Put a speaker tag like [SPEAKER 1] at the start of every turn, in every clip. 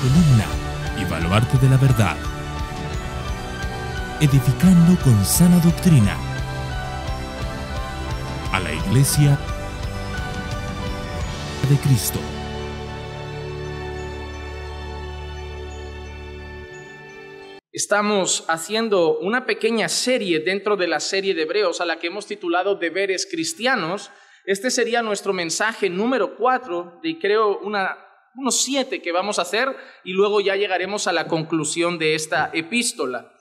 [SPEAKER 1] columna y baluarte de la verdad, edificando con sana doctrina a la iglesia de Cristo.
[SPEAKER 2] Estamos haciendo una pequeña serie dentro de la serie de Hebreos a la que hemos titulado Deberes Cristianos. Este sería nuestro mensaje número cuatro de creo una, unos siete que vamos a hacer y luego ya llegaremos a la conclusión de esta epístola.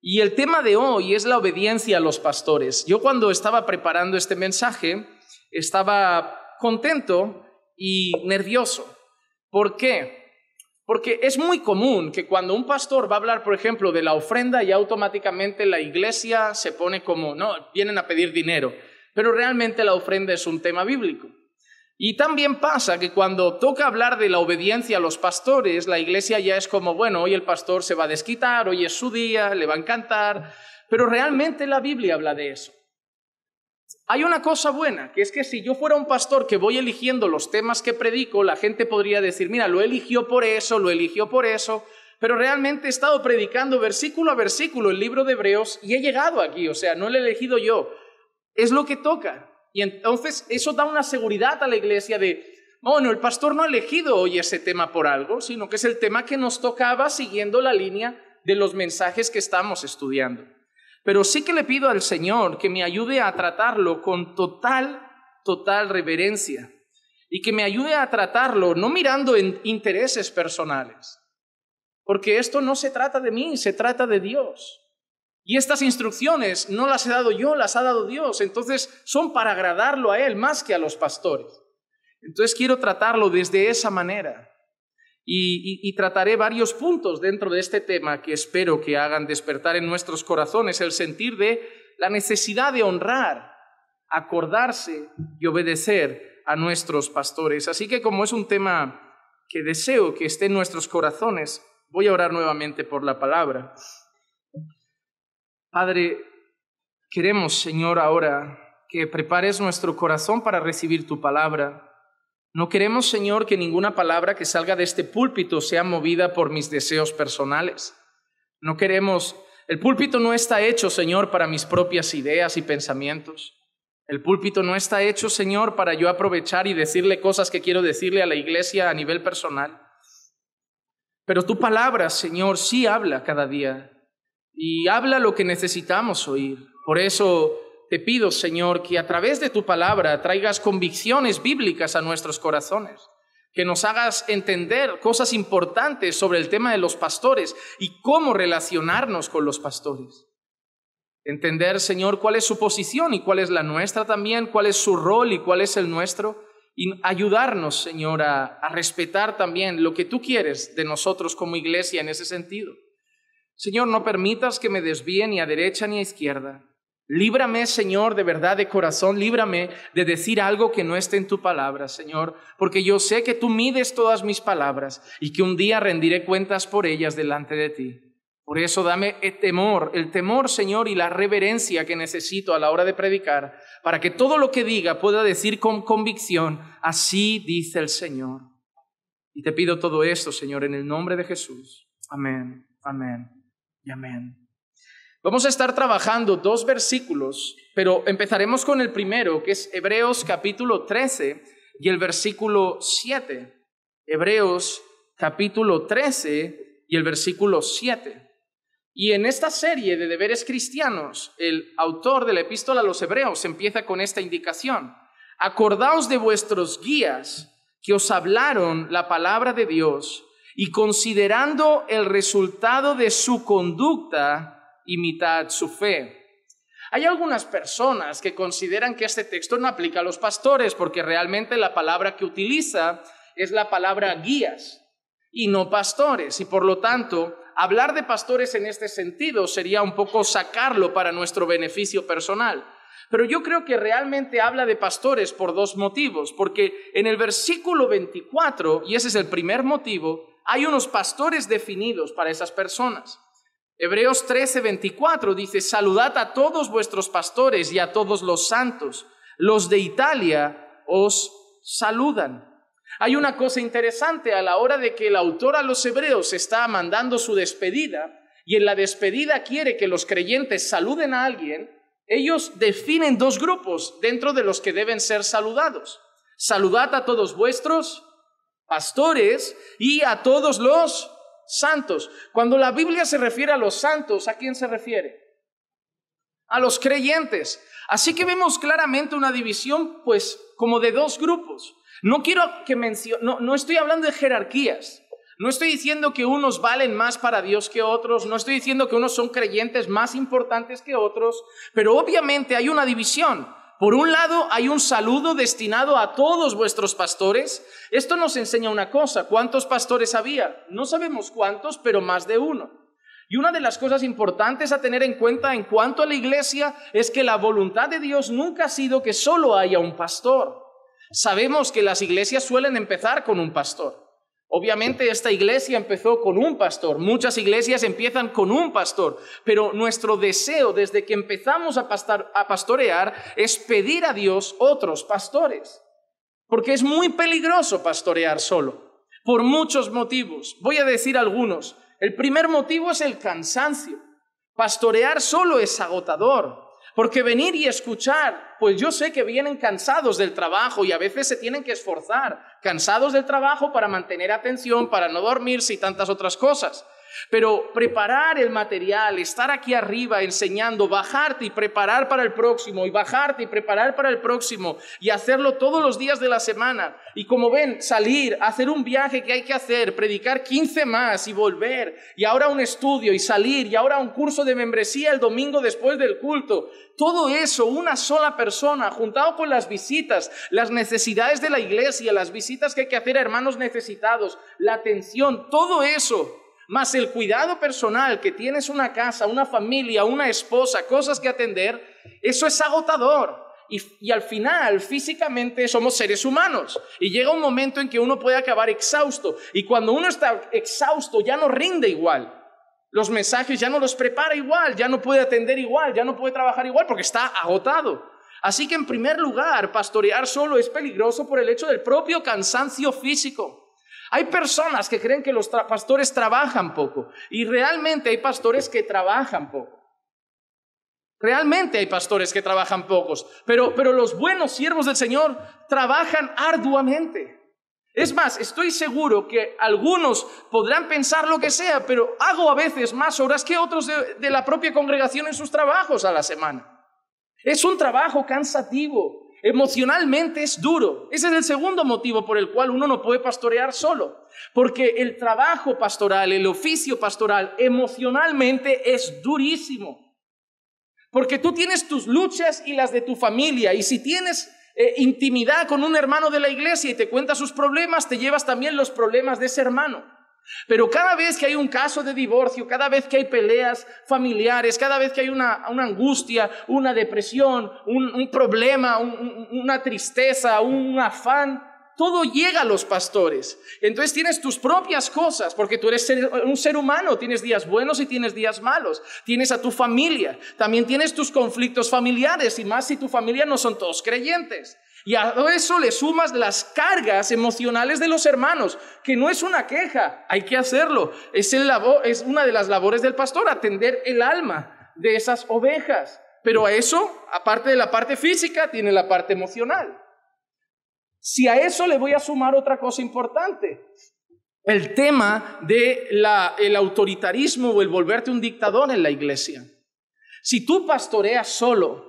[SPEAKER 2] Y el tema de hoy es la obediencia a los pastores. Yo cuando estaba preparando este mensaje estaba contento y nervioso. ¿Por qué? Porque es muy común que cuando un pastor va a hablar, por ejemplo, de la ofrenda y automáticamente la iglesia se pone como, no, vienen a pedir dinero, pero realmente la ofrenda es un tema bíblico. Y también pasa que cuando toca hablar de la obediencia a los pastores, la iglesia ya es como, bueno, hoy el pastor se va a desquitar, hoy es su día, le va a encantar, pero realmente la Biblia habla de eso. Hay una cosa buena, que es que si yo fuera un pastor que voy eligiendo los temas que predico, la gente podría decir, mira, lo eligió por eso, lo eligió por eso, pero realmente he estado predicando versículo a versículo el libro de Hebreos y he llegado aquí, o sea, no lo he elegido yo, es lo que toca. Y entonces eso da una seguridad a la iglesia de, bueno, el pastor no ha elegido hoy ese tema por algo, sino que es el tema que nos tocaba siguiendo la línea de los mensajes que estamos estudiando. Pero sí que le pido al Señor que me ayude a tratarlo con total, total reverencia y que me ayude a tratarlo no mirando en intereses personales, porque esto no se trata de mí, se trata de Dios. Y estas instrucciones no las he dado yo, las ha dado Dios. Entonces son para agradarlo a Él más que a los pastores. Entonces quiero tratarlo desde esa manera. Y, trataré varios puntos dentro de este tema que espero que hagan despertar en nuestros corazones el sentir de la necesidad de honrar, acordarse y obedecer a nuestros pastores. Así que como es un tema que deseo que esté en nuestros corazones, voy a orar nuevamente por la palabra. Padre, queremos, Señor, ahora que prepares nuestro corazón para recibir tu palabra. No queremos, Señor, que ninguna palabra que salga de este púlpito sea movida por mis deseos personales. No queremos, el púlpito no está hecho, Señor, para mis propias ideas y pensamientos. El púlpito no está hecho, Señor, para yo aprovechar y decirle cosas que quiero decirle a la iglesia a nivel personal. Pero tu palabra, Señor, sí habla cada día y habla lo que necesitamos oír. Por eso te pido, Señor, que a través de tu palabra traigas convicciones bíblicas a nuestros corazones, que nos hagas entender cosas importantes sobre el tema de los pastores y cómo relacionarnos con los pastores. Entender, Señor, cuál es su posición y cuál es la nuestra también, cuál es su rol y cuál es el nuestro, y ayudarnos, Señor, a, a respetar también lo que tú quieres de nosotros como iglesia en ese sentido. Señor, no permitas que me desvíe ni a derecha ni a izquierda Líbrame, Señor, de verdad de corazón, líbrame de decir algo que no esté en tu palabra, Señor, porque yo sé que tú mides todas mis palabras y que un día rendiré cuentas por ellas delante de ti. Por eso dame el temor, el temor, Señor, y la reverencia que necesito a la hora de predicar, para que todo lo que diga pueda decir con convicción, así dice el Señor. Y te pido todo esto, Señor, en el nombre de Jesús. Amén, amén amén. Vamos a estar trabajando dos versículos, pero empezaremos con el primero, que es Hebreos capítulo 13 y el versículo 7. Hebreos capítulo 13 y el versículo 7. Y en esta serie de deberes cristianos, el autor de la epístola a los Hebreos empieza con esta indicación. Acordaos de vuestros guías que os hablaron la palabra de Dios y considerando el resultado de su conducta, imitad su fe. Hay algunas personas que consideran que este texto no aplica a los pastores porque realmente la palabra que utiliza es la palabra guías y no pastores. Y por lo tanto, hablar de pastores en este sentido sería un poco sacarlo para nuestro beneficio personal. Pero yo creo que realmente habla de pastores por dos motivos, porque en el versículo 24, y ese es el primer motivo, hay unos pastores definidos para esas personas. Hebreos 13, 24 dice, saludad a todos vuestros pastores y a todos los santos. Los de Italia os saludan. Hay una cosa interesante a la hora de que el autor a los hebreos está mandando su despedida y en la despedida quiere que los creyentes saluden a alguien, ellos definen dos grupos dentro de los que deben ser saludados. Saludad a todos vuestros pastores y a todos los santos. Cuando la Biblia se refiere a los santos, ¿a quién se refiere? A los creyentes. Así que vemos claramente una división, pues, como de dos grupos. No quiero que mencione, no, no estoy hablando de jerarquías. No estoy diciendo que unos valen más para Dios que otros, no estoy diciendo que unos son creyentes más importantes que otros, pero obviamente hay una división. Por un lado, hay un saludo destinado a todos vuestros pastores. Esto nos enseña una cosa. ¿Cuántos pastores había? No sabemos cuántos, pero más de uno. Y una de las cosas importantes a tener en cuenta en cuanto a la iglesia es que la voluntad de Dios nunca ha sido que solo haya un pastor. Sabemos que las iglesias suelen empezar con un pastor. Obviamente esta iglesia empezó con un pastor, muchas iglesias empiezan con un pastor, pero nuestro deseo desde que empezamos a, a pastorear es pedir a Dios otros pastores, porque es muy peligroso pastorear solo, por muchos motivos. Voy a decir algunos. El primer motivo es el cansancio. Pastorear solo es agotador. Porque venir y escuchar, pues yo sé que vienen cansados del trabajo y a veces se tienen que esforzar, cansados del trabajo para mantener atención, para no dormirse y tantas otras cosas. Pero preparar el material, estar aquí arriba enseñando, bajarte y preparar para el próximo, y bajarte y preparar para el próximo, y hacerlo todos los días de la semana. Y como ven, salir, hacer un viaje que hay que hacer, predicar 15 más y volver, y ahora un estudio y salir, y ahora un curso de membresía el domingo después del culto. Todo eso, una sola persona, juntado con las visitas, las necesidades de la iglesia, las visitas que hay que hacer a hermanos necesitados, la atención, todo eso más el cuidado personal, que tienes una casa, una familia, una esposa, cosas que atender, eso es agotador. Y, y, al final, físicamente, somos seres humanos. Y llega un momento en que uno puede acabar exhausto. Y cuando uno está exhausto, ya no rinde igual. Los mensajes ya no los prepara igual, ya no puede atender igual, ya no puede trabajar igual porque está agotado. Así que en primer lugar, pastorear solo es peligroso por el hecho del propio cansancio físico. Hay personas que creen que los pastores trabajan poco y realmente hay pastores que trabajan poco. Realmente hay pastores que trabajan pocos, pero, pero los buenos siervos del Señor trabajan arduamente. Es más, estoy seguro que algunos podrán pensar lo que sea, pero hago a veces más horas que otros de la propia congregación en sus trabajos a la semana. Es un trabajo cansativo, Emocionalmente es duro. Ese es el segundo motivo por el cual uno no puede pastorear solo. Porque el trabajo pastoral, el oficio pastoral, emocionalmente es durísimo. Porque tú tienes tus luchas y las de tu familia. Y si tienes eh, intimidad con un hermano de la iglesia y te cuenta sus problemas, te llevas también los problemas de ese hermano. Pero cada vez que hay un caso de divorcio, cada vez que hay peleas familiares, cada vez que hay una, angustia, una depresión, un, problema, una tristeza, un afán, todo llega a los pastores. Entonces tienes tus propias cosas, porque tú eres un ser humano, tienes días buenos y tienes días malos. Tienes a tu familia, también tienes tus conflictos familiares, y más si tu familia no son todos creyentes. Y a eso le sumas las cargas emocionales de los hermanos, que no es una queja, hay que hacerlo. Es, una de las labores del pastor, atender el alma de esas ovejas. Pero a eso, aparte de la parte física, tiene la parte emocional. Si a eso le voy a sumar otra cosa importante, el tema del el autoritarismo o el volverte un dictador en la iglesia. Si tú pastoreas solo,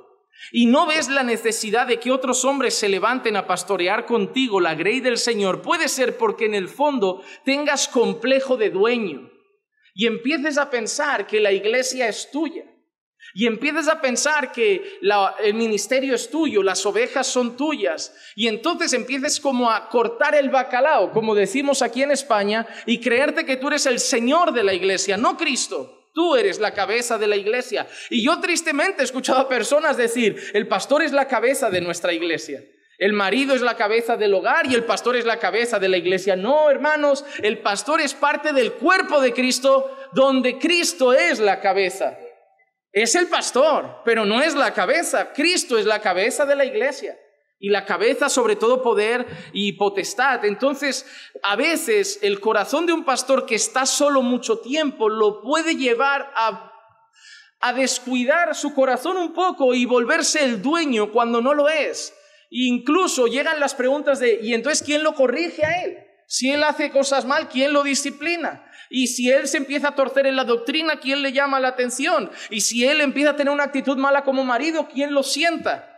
[SPEAKER 2] y no ves la necesidad de que otros hombres se levanten a pastorear contigo la grey del Señor, puede ser porque en el fondo tengas complejo de dueño y empieces a pensar que la iglesia es tuya. Y empieces a pensar que el ministerio es tuyo, las ovejas son tuyas. Y entonces empieces como a cortar el bacalao, como decimos aquí en España, y creerte que tú eres el Señor de la iglesia, no Cristo. Tú eres la cabeza de la iglesia. Y yo tristemente he escuchado a personas decir, el pastor es la cabeza de nuestra iglesia. El marido es la cabeza del hogar y el pastor es la cabeza de la iglesia. No, hermanos, el pastor es parte del cuerpo de Cristo donde Cristo es la cabeza. Es el pastor, pero no es la cabeza. Cristo es la cabeza de la iglesia. Y la cabeza sobre todo poder y potestad. Entonces, a veces el corazón de un pastor que está solo mucho tiempo lo puede llevar a, descuidar su corazón un poco y volverse el dueño cuando no lo es. incluso llegan las preguntas de, ¿y entonces quién lo corrige a él? Si él hace cosas mal, ¿quién lo disciplina? Y si él se empieza a torcer en la doctrina, ¿quién le llama la atención? Y si él empieza a tener una actitud mala como marido, ¿quién lo sienta?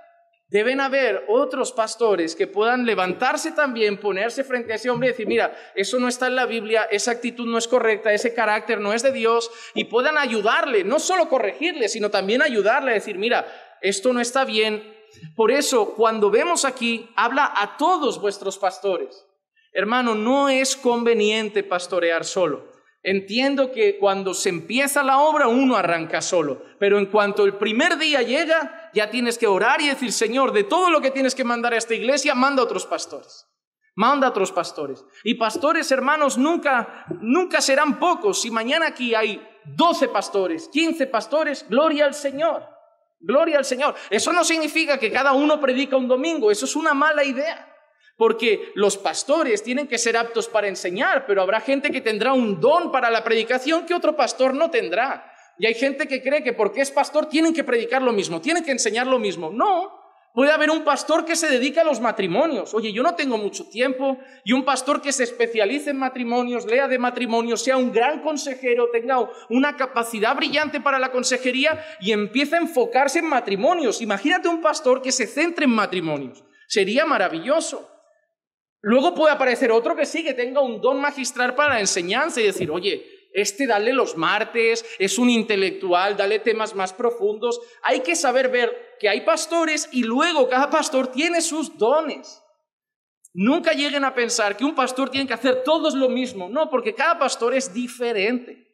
[SPEAKER 2] Deben haber otros pastores que puedan levantarse también, ponerse frente a ese hombre y decir, mira, eso no está en la Biblia, esa actitud no es correcta, ese carácter no es de Dios, y puedan ayudarle, no solo corregirle, sino también ayudarle a decir, mira, esto no está bien. Por eso, cuando vemos aquí, habla a todos vuestros pastores. Hermano, no es conveniente pastorear solo. Entiendo que cuando se empieza la obra uno arranca solo, pero en cuanto el primer día llega, ya tienes que orar y decir, Señor, de todo lo que tienes que mandar a esta iglesia, manda a otros pastores. Manda a otros pastores. Y pastores, hermanos, nunca, nunca serán pocos. Si mañana aquí hay 12 pastores, 15 pastores, gloria al Señor. Gloria al Señor. Eso no significa que cada uno predica un domingo, eso es una mala idea porque los pastores tienen que ser aptos para enseñar, pero habrá gente que tendrá un don para la predicación que otro pastor no tendrá. Y hay gente que cree que porque es pastor tienen que predicar lo mismo, tienen que enseñar lo mismo. No, Puede haber un pastor que se dedica a los matrimonios. Oye, yo no tengo mucho tiempo. Y un pastor que se especialice en matrimonios, lea de matrimonios, sea un gran consejero, tenga una capacidad brillante para la consejería y empiece a enfocarse en matrimonios. Imagínate un pastor que se centre en matrimonios. Sería maravilloso. Luego puede aparecer otro que sí, que tenga un don magistral para la enseñanza y decir, oye, este dale los martes, es un intelectual, dale temas más profundos. Hay que saber ver que hay pastores y luego cada pastor tiene sus dones. Nunca lleguen a pensar que un pastor tiene que hacer todos lo mismo. No, porque cada pastor es diferente.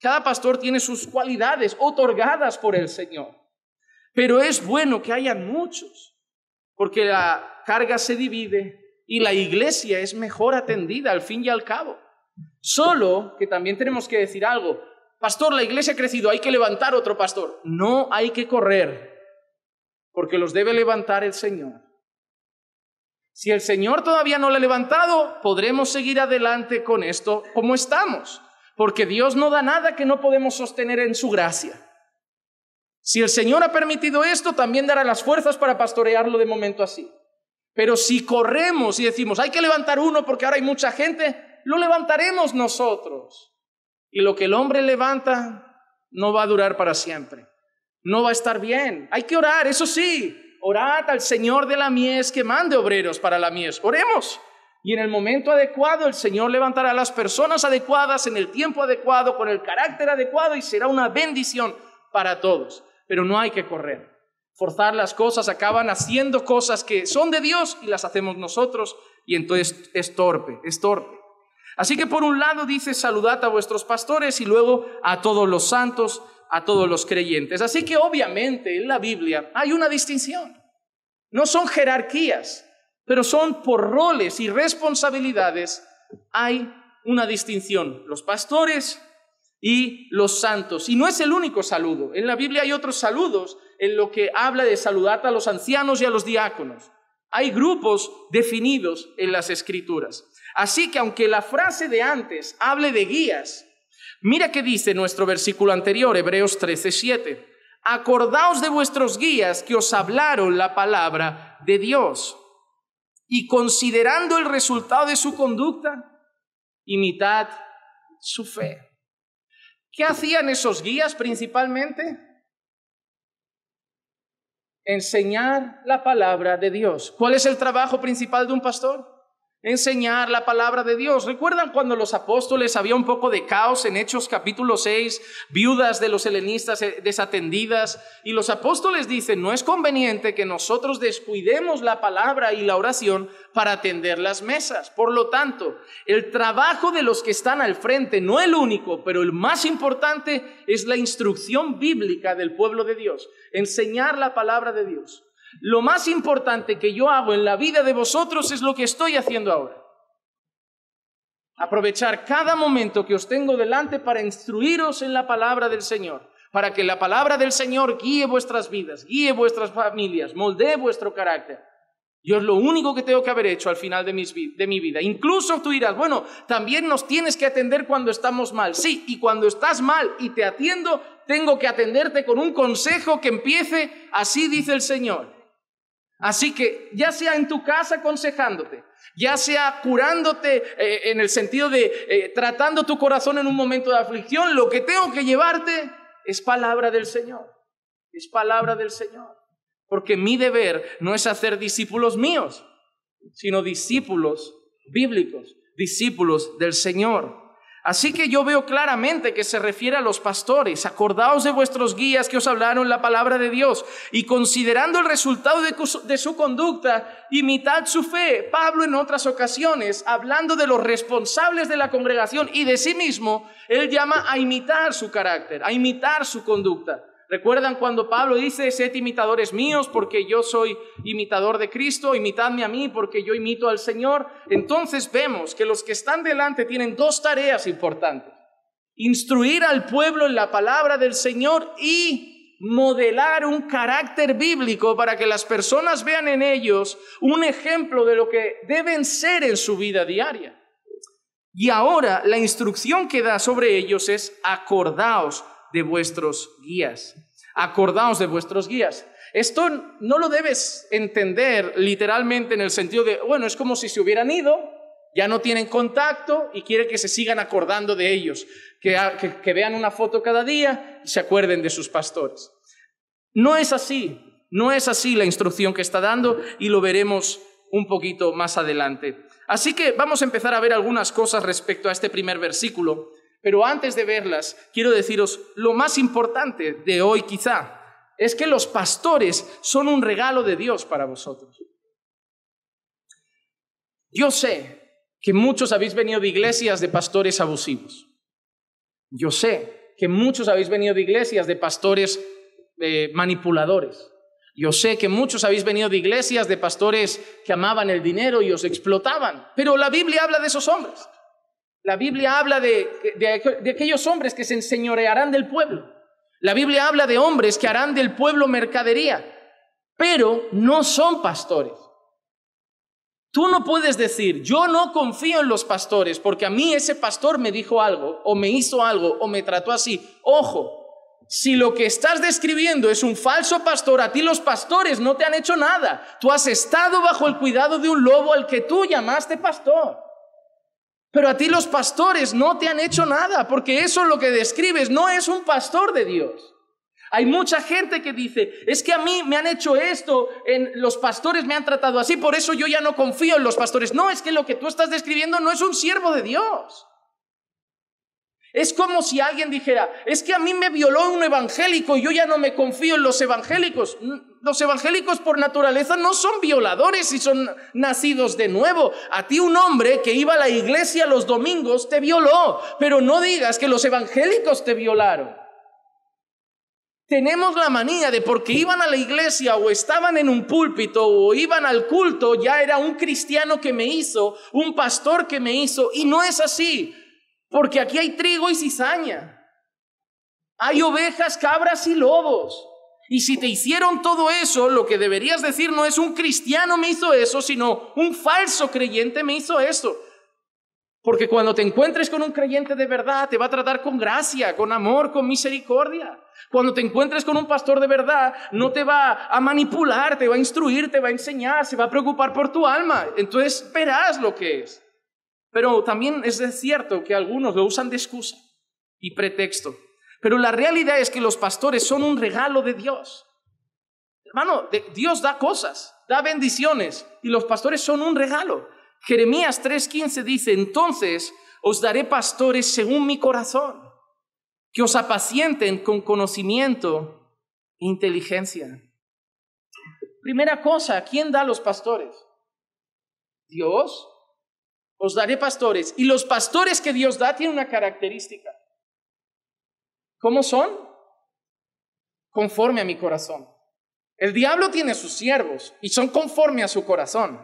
[SPEAKER 2] Cada pastor tiene sus cualidades otorgadas por el Señor. Pero es bueno que haya muchos, porque la carga se divide, y la iglesia es mejor atendida al fin y al cabo. Solo que también tenemos que decir algo. Pastor, la iglesia ha crecido, hay que levantar otro pastor. No hay que correr, porque los debe levantar el Señor. Si el Señor todavía no lo ha levantado, podremos seguir adelante con esto como estamos, porque Dios no da nada que no podemos sostener en su gracia. Si el Señor ha permitido esto, también dará las fuerzas para pastorearlo de momento así. Pero si corremos y decimos, hay que levantar uno porque ahora hay mucha gente, lo levantaremos nosotros. Y lo que el hombre levanta no va a durar para siempre. No va a estar bien. Hay que orar, eso sí. Orad al Señor de la mies que mande obreros para la mies. Oremos. Y en el momento adecuado el Señor levantará a las personas adecuadas en el tiempo adecuado, con el carácter adecuado y será una bendición para todos. Pero no hay que correr forzar las cosas, acaban haciendo cosas que son de Dios y las hacemos nosotros y entonces es torpe, es torpe. Así que por un lado dice saludad a vuestros pastores y luego a todos los santos, a todos los creyentes. Así que obviamente en la Biblia hay una distinción. No son jerarquías, pero son por roles y responsabilidades. Hay una distinción. Los pastores y los santos. Y no es el único saludo. En la Biblia hay otros saludos en lo que habla de saludar a los ancianos y a los diáconos. Hay grupos definidos en las escrituras. Así que aunque la frase de antes hable de guías, mira qué dice nuestro versículo anterior, Hebreos 13:7. Acordaos de vuestros guías que os hablaron la palabra de Dios y considerando el resultado de su conducta, imitad su fe. ¿Qué hacían esos guías principalmente? enseñar la palabra de Dios. ¿Cuál es el trabajo principal de un pastor? Enseñar la palabra de Dios. ¿Recuerdan cuando los apóstoles había un poco de caos en Hechos capítulo 6, viudas de los helenistas eh, desatendidas? Y los apóstoles dicen, no es conveniente que nosotros descuidemos la palabra y la oración para atender las mesas. Por lo tanto, el trabajo de los que están al frente, no el único, pero el más importante, es la instrucción bíblica del pueblo de Dios, enseñar la palabra de Dios. Lo más importante que yo hago en la vida de vosotros es lo que estoy haciendo ahora. Aprovechar cada momento que os tengo delante para instruiros en la palabra del Señor, para que la palabra del Señor guíe vuestras vidas, guíe vuestras familias, moldee vuestro carácter. Yo es lo único que tengo que haber hecho al final de, mi vida. Incluso tú dirás, bueno, también nos tienes que atender cuando estamos mal. Sí, y cuando estás mal y te atiendo, tengo que atenderte con un consejo que empiece, así dice el Señor. Así que ya sea en tu casa aconsejándote, ya sea curándote eh, en el sentido de eh, tratando tu corazón en un momento de aflicción, lo que tengo que llevarte es palabra del Señor. Es palabra del Señor. Porque mi deber no es hacer discípulos míos, sino discípulos bíblicos, discípulos del Señor. Así que yo veo claramente que se refiere a los pastores. Acordaos de vuestros guías que os hablaron la palabra de Dios y considerando el resultado de, su conducta, imitad su fe. Pablo en otras ocasiones, hablando de los responsables de la congregación y de sí mismo, él llama a imitar su carácter, a imitar su conducta. ¿Recuerdan cuando Pablo dice, sed imitadores míos porque yo soy imitador de Cristo, imitadme a mí porque yo imito al Señor? Entonces vemos que los que están delante tienen dos tareas importantes. Instruir al pueblo en la palabra del Señor y modelar un carácter bíblico para que las personas vean en ellos un ejemplo de lo que deben ser en su vida diaria. Y ahora la instrucción que da sobre ellos es acordaos de vuestros guías. Acordaos de vuestros guías. Esto no lo debes entender literalmente en el sentido de, bueno, es como si se hubieran ido, ya no tienen contacto y quiere que se sigan acordando de ellos, que, que vean una foto cada día y se acuerden de sus pastores. No es así, no es así la instrucción que está dando y lo veremos un poquito más adelante. Así que vamos a empezar a ver algunas cosas respecto a este primer versículo pero antes de verlas, quiero deciros lo más importante de hoy quizá, es que los pastores son un regalo de Dios para vosotros. Yo sé que muchos habéis venido de iglesias de pastores abusivos. Yo sé que muchos habéis venido de iglesias de pastores eh, manipuladores. Yo sé que muchos habéis venido de iglesias de pastores que amaban el dinero y os explotaban. Pero la Biblia habla de esos hombres. La Biblia habla de, aquellos hombres que se enseñorearán del pueblo. La Biblia habla de hombres que harán del pueblo mercadería, pero no son pastores. Tú no puedes decir, yo no confío en los pastores porque a mí ese pastor me dijo algo o me hizo algo o me trató así. Ojo, si lo que estás describiendo es un falso pastor, a ti los pastores no te han hecho nada. Tú has estado bajo el cuidado de un lobo al que tú llamaste pastor. Pero a ti los pastores no te han hecho nada, porque eso es lo que describes, no es un pastor de Dios. Hay mucha gente que dice, es que a mí me han hecho esto, en, los pastores me han tratado así, por eso yo ya no confío en los pastores. No, es que lo que tú estás describiendo no es un siervo de Dios. Es como si alguien dijera, es que a mí me violó un evangélico y yo ya no me confío en los evangélicos. Los evangélicos por naturaleza no son violadores y son nacidos de nuevo. A ti un hombre que iba a la iglesia los domingos te violó, pero no digas que los evangélicos te violaron. Tenemos la manía de porque iban a la iglesia o estaban en un púlpito o iban al culto, ya era un cristiano que me hizo, un pastor que me hizo, y no es así. Porque aquí hay trigo y cizaña. Hay ovejas, cabras y lobos. Y si te hicieron todo eso, lo que deberías decir no es un cristiano me hizo eso, sino un falso creyente me hizo eso. Porque cuando te encuentres con un creyente de verdad, te va a tratar con gracia, con amor, con misericordia. Cuando te encuentres con un pastor de verdad, no te va a manipular, te va a instruir, te va a enseñar, se va a preocupar por tu alma. Entonces verás lo que es. Pero también es cierto que algunos lo usan de excusa y pretexto. Pero la realidad es que los pastores son un regalo de Dios. Hermano, Dios da cosas, da bendiciones y los pastores son un regalo. Jeremías 3:15 dice, entonces os daré pastores según mi corazón, que os apacienten con conocimiento e inteligencia. Primera cosa, ¿quién da los pastores? Dios os daré pastores. Y los pastores que Dios da tienen una característica. ¿Cómo son? Conforme a mi corazón. El diablo tiene sus siervos y son conforme a su corazón.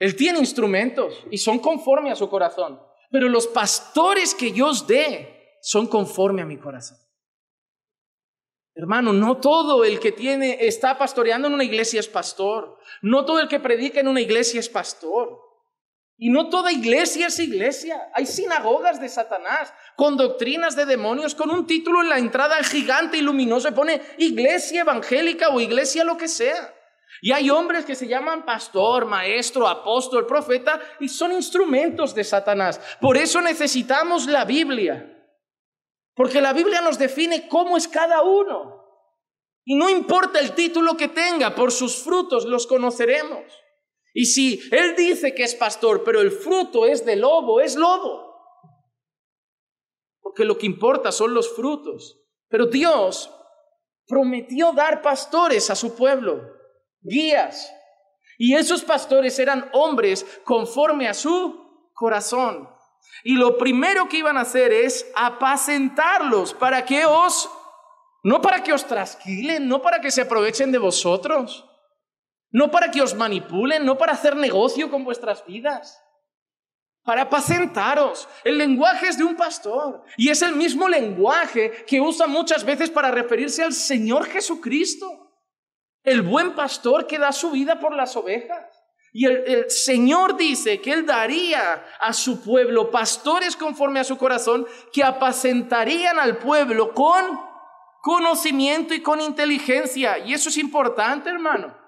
[SPEAKER 2] Él tiene instrumentos y son conforme a su corazón. Pero los pastores que yo os dé son conforme a mi corazón. Hermano, no todo el que tiene, está pastoreando en una iglesia es pastor. No todo el que predica en una iglesia es pastor. Y no toda iglesia es iglesia. Hay sinagogas de Satanás con doctrinas de demonios, con un título en la entrada gigante y luminoso. Pone iglesia evangélica o iglesia lo que sea. Y hay hombres que se llaman pastor, maestro, apóstol, profeta y son instrumentos de Satanás. Por eso necesitamos la Biblia. Porque la Biblia nos define cómo es cada uno. Y no importa el título que tenga, por sus frutos los conoceremos. Y si Él dice que es pastor, pero el fruto es de lobo, es lobo. Porque lo que importa son los frutos. Pero Dios prometió dar pastores a su pueblo, guías. Y esos pastores eran hombres conforme a su corazón. Y lo primero que iban a hacer es apacentarlos para que os, no para que os trasquilen, no para que se aprovechen de vosotros, no para que os manipulen, no para hacer negocio con vuestras vidas, para apacentaros. El lenguaje es de un pastor y es el mismo lenguaje que usa muchas veces para referirse al Señor Jesucristo, el buen pastor que da su vida por las ovejas. Y el, Señor dice que Él daría a su pueblo pastores conforme a su corazón que apacentarían al pueblo con conocimiento y con inteligencia. Y eso es importante, hermano.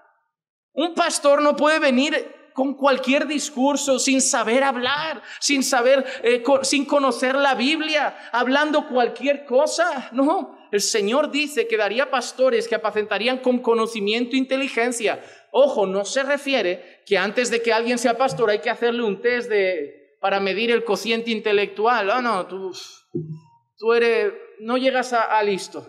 [SPEAKER 2] Un pastor no puede venir con cualquier discurso, sin saber hablar, sin saber, eh, sin conocer la Biblia, hablando cualquier cosa. No, el Señor dice que daría pastores que apacentarían con conocimiento e inteligencia. Ojo, no se refiere que antes de que alguien sea pastor hay que hacerle un test de, para medir el cociente intelectual. Ah, no, tú, tú eres, no llegas a listo.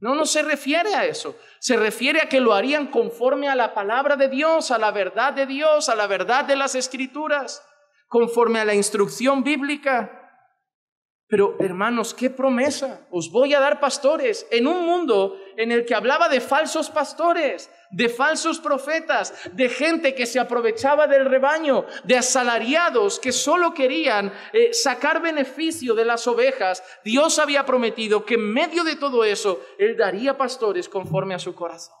[SPEAKER 2] No, no se refiere a eso. Se refiere a que lo harían conforme a la palabra de Dios, a la verdad de Dios, a la verdad de las escrituras, conforme a la instrucción bíblica. Pero hermanos, qué promesa. Os voy a dar pastores en un mundo en el que hablaba de falsos pastores, de falsos profetas, de gente que se aprovechaba del rebaño, de asalariados que solo querían eh, sacar beneficio de las ovejas. Dios había prometido que en medio de todo eso Él daría pastores conforme a su corazón.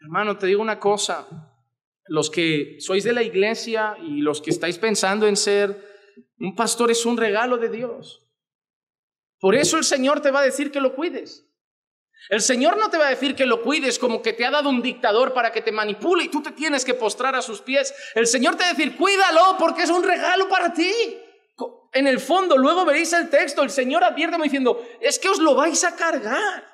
[SPEAKER 2] Hermano, te digo una cosa. Los que sois de la iglesia y los que estáis pensando en ser un pastor es un regalo de Dios. Por eso el Señor te va a decir que lo cuides. El Señor no te va a decir que lo cuides como que te ha dado un dictador para que te manipule y tú te tienes que postrar a sus pies. El Señor te va a decir, cuídalo porque es un regalo para ti. En el fondo, luego veréis el texto, el Señor advierte diciendo, es que os lo vais a cargar.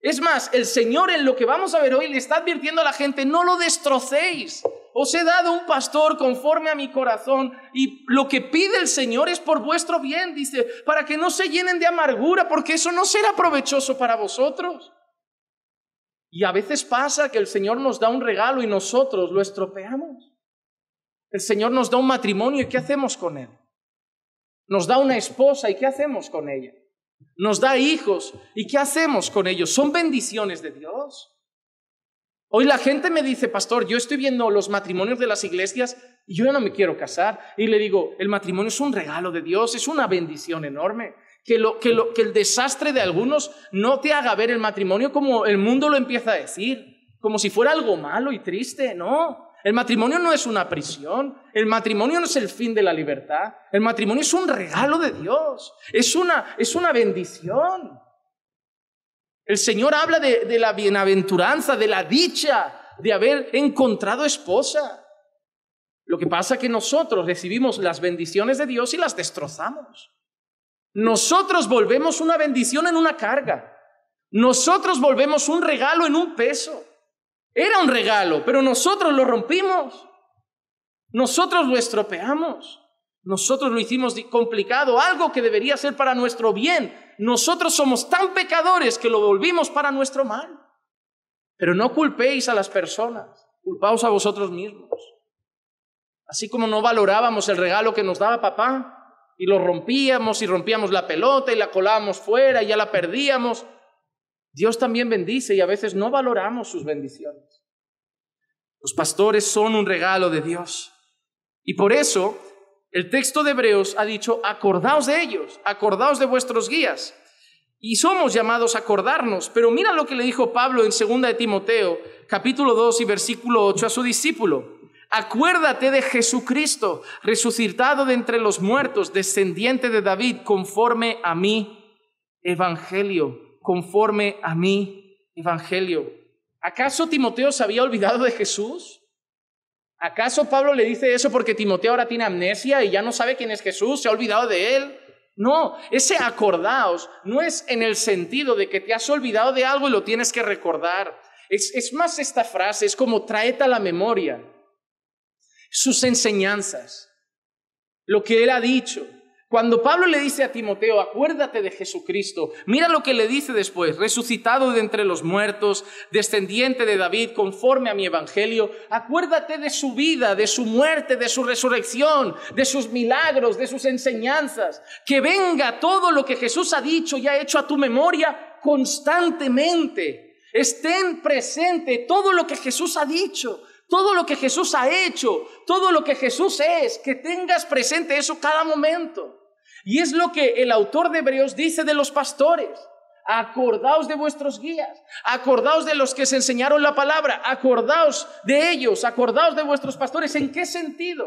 [SPEAKER 2] Es más, el Señor en lo que vamos a ver hoy le está advirtiendo a la gente, no lo destrocéis. Os he dado un pastor conforme a mi corazón y lo que pide el Señor es por vuestro bien, dice, para que no se llenen de amargura, porque eso no será provechoso para vosotros. Y a veces pasa que el Señor nos da un regalo y nosotros lo estropeamos. El Señor nos da un matrimonio y ¿qué hacemos con él? Nos da una esposa y ¿qué hacemos con ella? nos da hijos. ¿Y qué hacemos con ellos? Son bendiciones de Dios. Hoy la gente me dice, pastor, yo estoy viendo los matrimonios de las iglesias y yo ya no me quiero casar. Y le digo, el matrimonio es un regalo de Dios, es una bendición enorme. Que, lo, que, que el desastre de algunos no te haga ver el matrimonio como el mundo lo empieza a decir, como si fuera algo malo y triste, no. El matrimonio no es una prisión, el matrimonio no es el fin de la libertad, el matrimonio es un regalo de Dios, es una, es una bendición. El Señor habla de, la bienaventuranza, de la dicha de haber encontrado esposa. Lo que pasa es que nosotros recibimos las bendiciones de Dios y las destrozamos. Nosotros volvemos una bendición en una carga. Nosotros volvemos un regalo en un peso. Era un regalo, pero nosotros lo rompimos. Nosotros lo estropeamos. Nosotros lo hicimos complicado, algo que debería ser para nuestro bien. Nosotros somos tan pecadores que lo volvimos para nuestro mal. Pero no culpéis a las personas, culpaos a vosotros mismos. Así como no valorábamos el regalo que nos daba papá y lo rompíamos y rompíamos la pelota y la colábamos fuera y ya la perdíamos, Dios también bendice y a veces no valoramos sus bendiciones. Los pastores son un regalo de Dios. Y por eso el texto de Hebreos ha dicho, acordaos de ellos, acordaos de vuestros guías. Y somos llamados a acordarnos. Pero mira lo que le dijo Pablo en 2 de Timoteo, capítulo 2 y versículo 8 a su discípulo. Acuérdate de Jesucristo, resucitado de entre los muertos, descendiente de David, conforme a mi evangelio, conforme a mi evangelio. ¿Acaso Timoteo se había olvidado de Jesús? ¿Acaso Pablo le dice eso porque Timoteo ahora tiene amnesia y ya no sabe quién es Jesús, se ha olvidado de él? No, ese acordaos no es en el sentido de que te has olvidado de algo y lo tienes que recordar. Es, es más esta frase, es como traete a la memoria sus enseñanzas, lo que él ha dicho. Cuando Pablo le dice a Timoteo, acuérdate de Jesucristo, mira lo que le dice después, resucitado de entre los muertos, descendiente de David, conforme a mi evangelio, acuérdate de su vida, de su muerte, de su resurrección, de sus milagros, de sus enseñanzas, que venga todo lo que Jesús ha dicho y ha hecho a tu memoria constantemente. Estén presente todo lo que Jesús ha dicho, todo lo que Jesús ha hecho, todo lo que Jesús es, que tengas presente eso cada momento. Y es lo que el autor de Hebreos dice de los pastores. Acordaos de vuestros guías, acordaos de los que se enseñaron la palabra, acordaos de ellos, acordaos de vuestros pastores. ¿En qué sentido?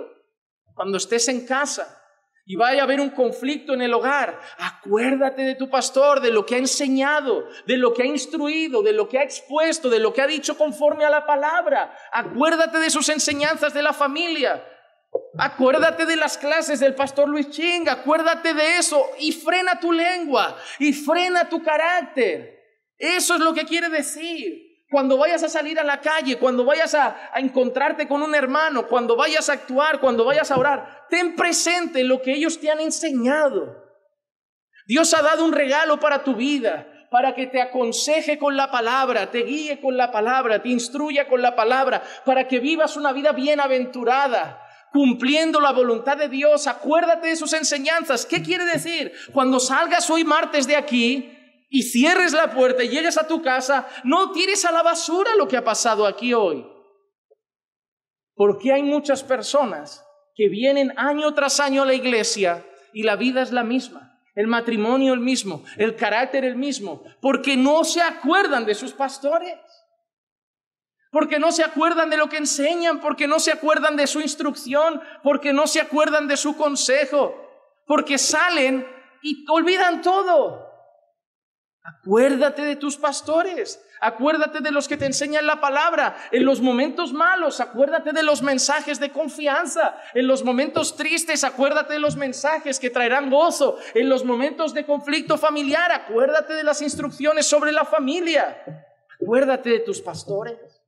[SPEAKER 2] Cuando estés en casa, y vaya a haber un conflicto en el hogar, acuérdate de tu pastor, de lo que ha enseñado, de lo que ha instruido, de lo que ha expuesto, de lo que ha dicho conforme a la palabra. Acuérdate de sus enseñanzas de la familia. Acuérdate de las clases del pastor Luis Ching, acuérdate de eso y frena tu lengua y frena tu carácter. Eso es lo que quiere decir. Cuando vayas a salir a la calle, cuando vayas a, encontrarte con un hermano, cuando vayas a actuar, cuando vayas a orar, ten presente lo que ellos te han enseñado. Dios ha dado un regalo para tu vida, para que te aconseje con la palabra, te guíe con la palabra, te instruya con la palabra, para que vivas una vida bienaventurada, cumpliendo la voluntad de Dios. Acuérdate de sus enseñanzas. ¿Qué quiere decir? Cuando salgas hoy martes de aquí, y cierres la puerta y llegues a tu casa, no tires a la basura lo que ha pasado aquí hoy. Porque hay muchas personas que vienen año tras año a la iglesia y la vida es la misma, el matrimonio el mismo, el carácter el mismo, porque no se acuerdan de sus pastores, porque no se acuerdan de lo que enseñan, porque no se acuerdan de su instrucción, porque no se acuerdan de su consejo, porque salen y olvidan todo. Acuérdate de tus pastores, acuérdate de los que te enseñan la palabra. En los momentos malos, acuérdate de los mensajes de confianza. En los momentos tristes, acuérdate de los mensajes que traerán gozo. En los momentos de conflicto familiar, acuérdate de las instrucciones sobre la familia. Acuérdate de tus pastores.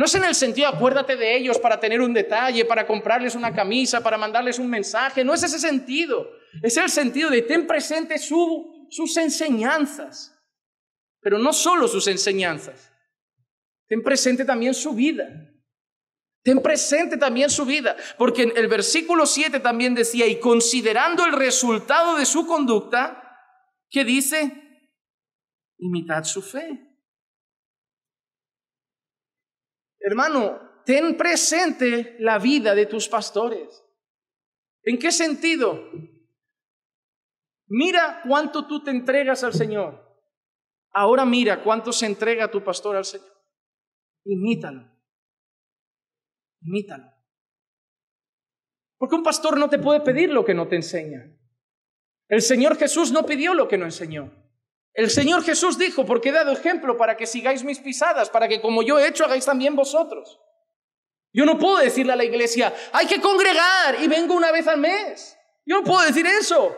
[SPEAKER 2] No es en el sentido, acuérdate de ellos para tener un detalle, para comprarles una camisa, para mandarles un mensaje. No es ese sentido. Es el sentido de ten presente su sus enseñanzas, pero no solo sus enseñanzas. Ten presente también su vida. Ten presente también su vida, porque en el versículo 7 también decía, y considerando el resultado de su conducta, que dice, imitad su fe. Hermano, ten presente la vida de tus pastores. ¿En qué sentido? Mira cuánto tú te entregas al Señor. Ahora mira cuánto se entrega tu pastor al Señor. Imítalo. Imítalo. Porque un pastor no te puede pedir lo que no te enseña. El Señor Jesús no pidió lo que no enseñó. El Señor Jesús dijo, porque he dado ejemplo para que sigáis mis pisadas, para que como yo he hecho, hagáis también vosotros. Yo no puedo decirle a la iglesia, hay que congregar y vengo una vez al mes. Yo no puedo decir eso.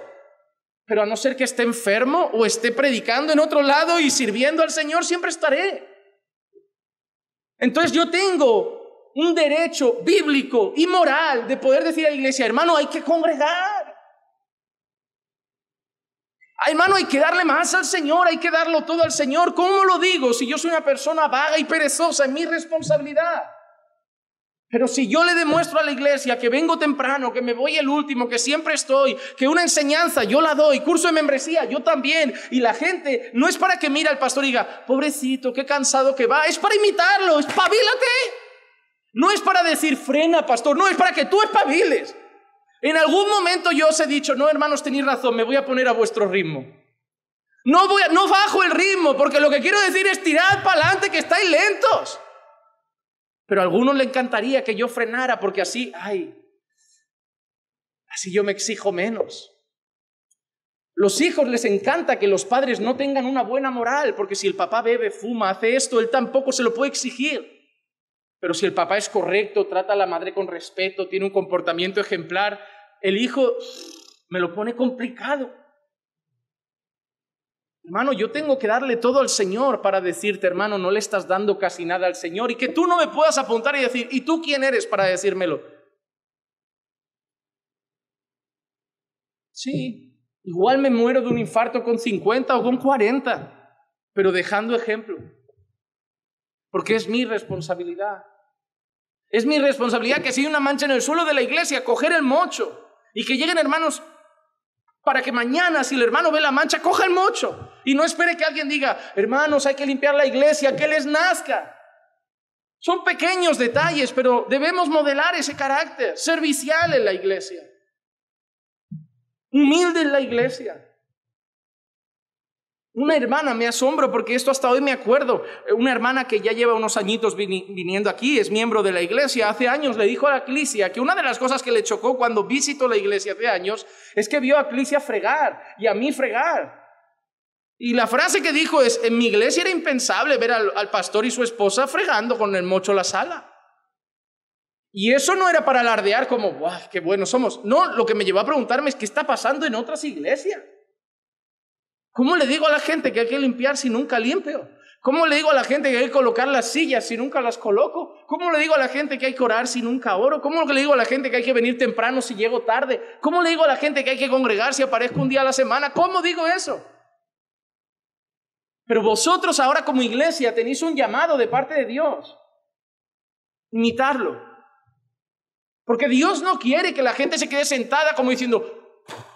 [SPEAKER 2] Pero a no ser que esté enfermo o esté predicando en otro lado y sirviendo al Señor, siempre estaré. Entonces yo tengo un derecho bíblico y moral de poder decir a la iglesia, hermano, hay que congregar. Hermano, hay que darle más al Señor, hay que darlo todo al Señor. ¿Cómo lo digo si yo soy una persona vaga y perezosa? Es mi responsabilidad. Pero si yo le demuestro a la iglesia que vengo temprano, que me voy el último, que siempre estoy, que una enseñanza yo la doy, curso de membresía yo también, y la gente no es para que mire al pastor y diga, pobrecito, qué cansado que va, es para imitarlo, espabilate. No es para decir frena, pastor, no, es para que tú espabiles. En algún momento yo os he dicho, no hermanos, tenéis razón, me voy a poner a vuestro ritmo. No, voy a, no bajo el ritmo, porque lo que quiero decir es tirad para adelante, que estáis lentos. Pero a algunos le encantaría que yo frenara, porque así, ay, así yo me exijo menos. Los hijos les encanta que los padres no tengan una buena moral, porque si el papá bebe, fuma, hace esto, él tampoco se lo puede exigir. Pero si el papá es correcto, trata a la madre con respeto, tiene un comportamiento ejemplar, el hijo me lo pone complicado. Hermano, yo tengo que darle todo al Señor para decirte, hermano, no le estás dando casi nada al Señor y que tú no me puedas apuntar y decir, ¿y tú quién eres para decírmelo? Sí, igual me muero de un infarto con 50 o con 40, pero dejando ejemplo, porque es mi responsabilidad. Es mi responsabilidad que si hay una mancha en el suelo de la iglesia, coger el mocho y que lleguen hermanos para que mañana, si el hermano ve la mancha, coja el mocho y no espere que alguien diga, hermanos, hay que limpiar la iglesia, que les nazca. Son pequeños detalles, pero debemos modelar ese carácter servicial en la iglesia, humilde en la iglesia. Una hermana, me asombro porque esto hasta hoy me acuerdo, una hermana que ya lleva unos añitos viniendo aquí, es miembro de la iglesia, hace años le dijo a la iglesia que una de las cosas que le chocó cuando visitó la iglesia hace años es que vio a iglesia fregar y a mí fregar. Y la frase que dijo es, en mi iglesia era impensable ver al, al pastor y su esposa fregando con el mocho la sala. Y eso no era para alardear como, ¡guau, qué buenos somos! No, lo que me llevó a preguntarme es qué está pasando en otras iglesias. ¿Cómo le digo a la gente que hay que limpiar si nunca limpio? ¿Cómo le digo a la gente que hay que colocar las sillas si nunca las coloco? ¿Cómo le digo a la gente que hay que orar si nunca oro? ¿Cómo le digo a la gente que hay que venir temprano si llego tarde? ¿Cómo le digo a la gente que hay que congregar si aparezco un día a la semana? ¿Cómo digo eso? Pero vosotros ahora como iglesia tenéis un llamado de parte de Dios. Imitarlo. Porque Dios no quiere que la gente se quede sentada como diciendo,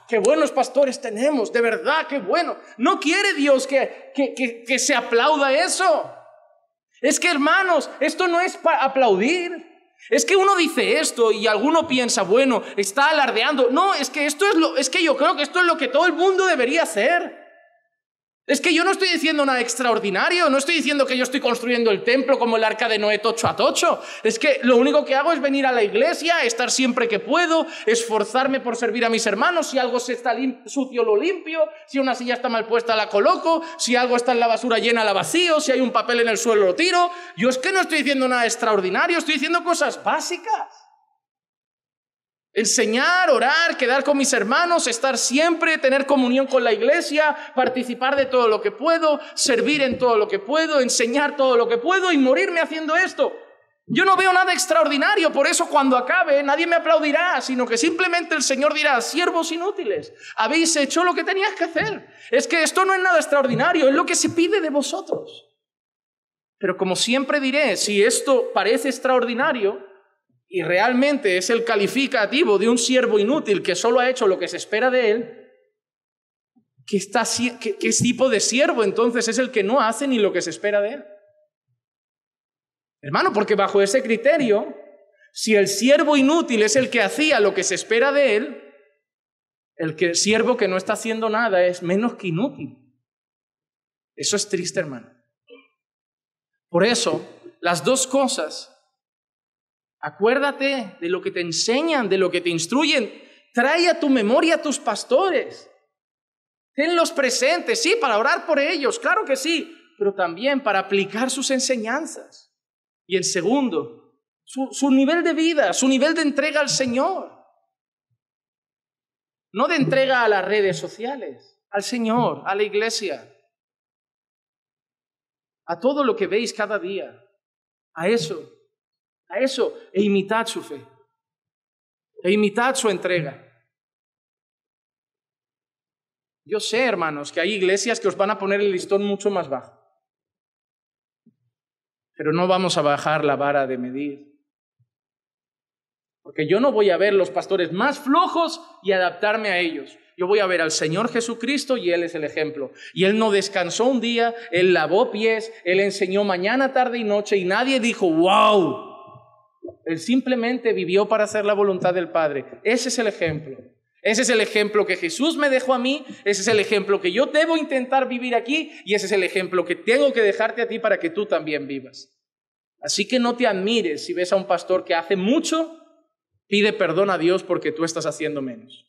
[SPEAKER 2] qué buenos pastores tenemos, de verdad, qué bueno. No quiere Dios que, que, que, se aplauda eso. Es que hermanos, esto no es para aplaudir. Es que uno dice esto y alguno piensa, bueno, está alardeando. No, es que esto es lo, es que yo creo que esto es lo que todo el mundo debería hacer. Es que yo no estoy diciendo nada extraordinario, no estoy diciendo que yo estoy construyendo el templo como el arca de Noé tocho a tocho. Es que lo único que hago es venir a la iglesia, estar siempre que puedo, esforzarme por servir a mis hermanos. Si algo se está sucio, lo limpio. Si una silla está mal puesta, la coloco. Si algo está en la basura llena, la vacío. Si hay un papel en el suelo, lo tiro. Yo es que no estoy diciendo nada extraordinario, estoy diciendo cosas básicas. Enseñar, orar, quedar con mis hermanos, estar siempre, tener comunión con la iglesia, participar de todo lo que puedo, servir en todo lo que puedo, enseñar todo lo que puedo y morirme haciendo esto. Yo no veo nada extraordinario, por eso cuando acabe nadie me aplaudirá, sino que simplemente el Señor dirá, siervos inútiles, habéis hecho lo que tenías que hacer. Es que esto no es nada extraordinario, es lo que se pide de vosotros. Pero como siempre diré, si esto parece extraordinario, y realmente es el calificativo de un siervo inútil que solo ha hecho lo que se espera de él, ¿qué, está, tipo de siervo entonces es el que no hace ni lo que se espera de él? Hermano, porque bajo ese criterio, si el siervo inútil es el que hacía lo que se espera de él, el que, siervo que no está haciendo nada es menos que inútil. Eso es triste, hermano. Por eso, las dos cosas Acuérdate de lo que te enseñan, de lo que te instruyen. Trae a tu memoria a tus pastores. Tenlos presentes, sí, para orar por ellos, claro que sí, pero también para aplicar sus enseñanzas. Y en segundo, su, su nivel de vida, su nivel de entrega al Señor. No de entrega a las redes sociales, al Señor, a la iglesia, a todo lo que veis cada día, a eso a eso e imitad su fe. E imitad su entrega. Yo sé, hermanos, que hay iglesias que os van a poner el listón mucho más bajo. Pero no vamos a bajar la vara de medir. Porque yo no voy a ver los pastores más flojos y adaptarme a ellos. Yo voy a ver al Señor Jesucristo y Él es el ejemplo. Y Él no descansó un día, Él lavó pies, Él enseñó mañana, tarde y noche y nadie dijo, wow, él simplemente vivió para hacer la voluntad del Padre. Ese es el ejemplo. Ese es el ejemplo que Jesús me dejó a mí, ese es el ejemplo que yo debo intentar vivir aquí y ese es el ejemplo que tengo que dejarte a ti para que tú también vivas. Así que no te admires si ves a un pastor que hace mucho, pide perdón a Dios porque tú estás haciendo menos.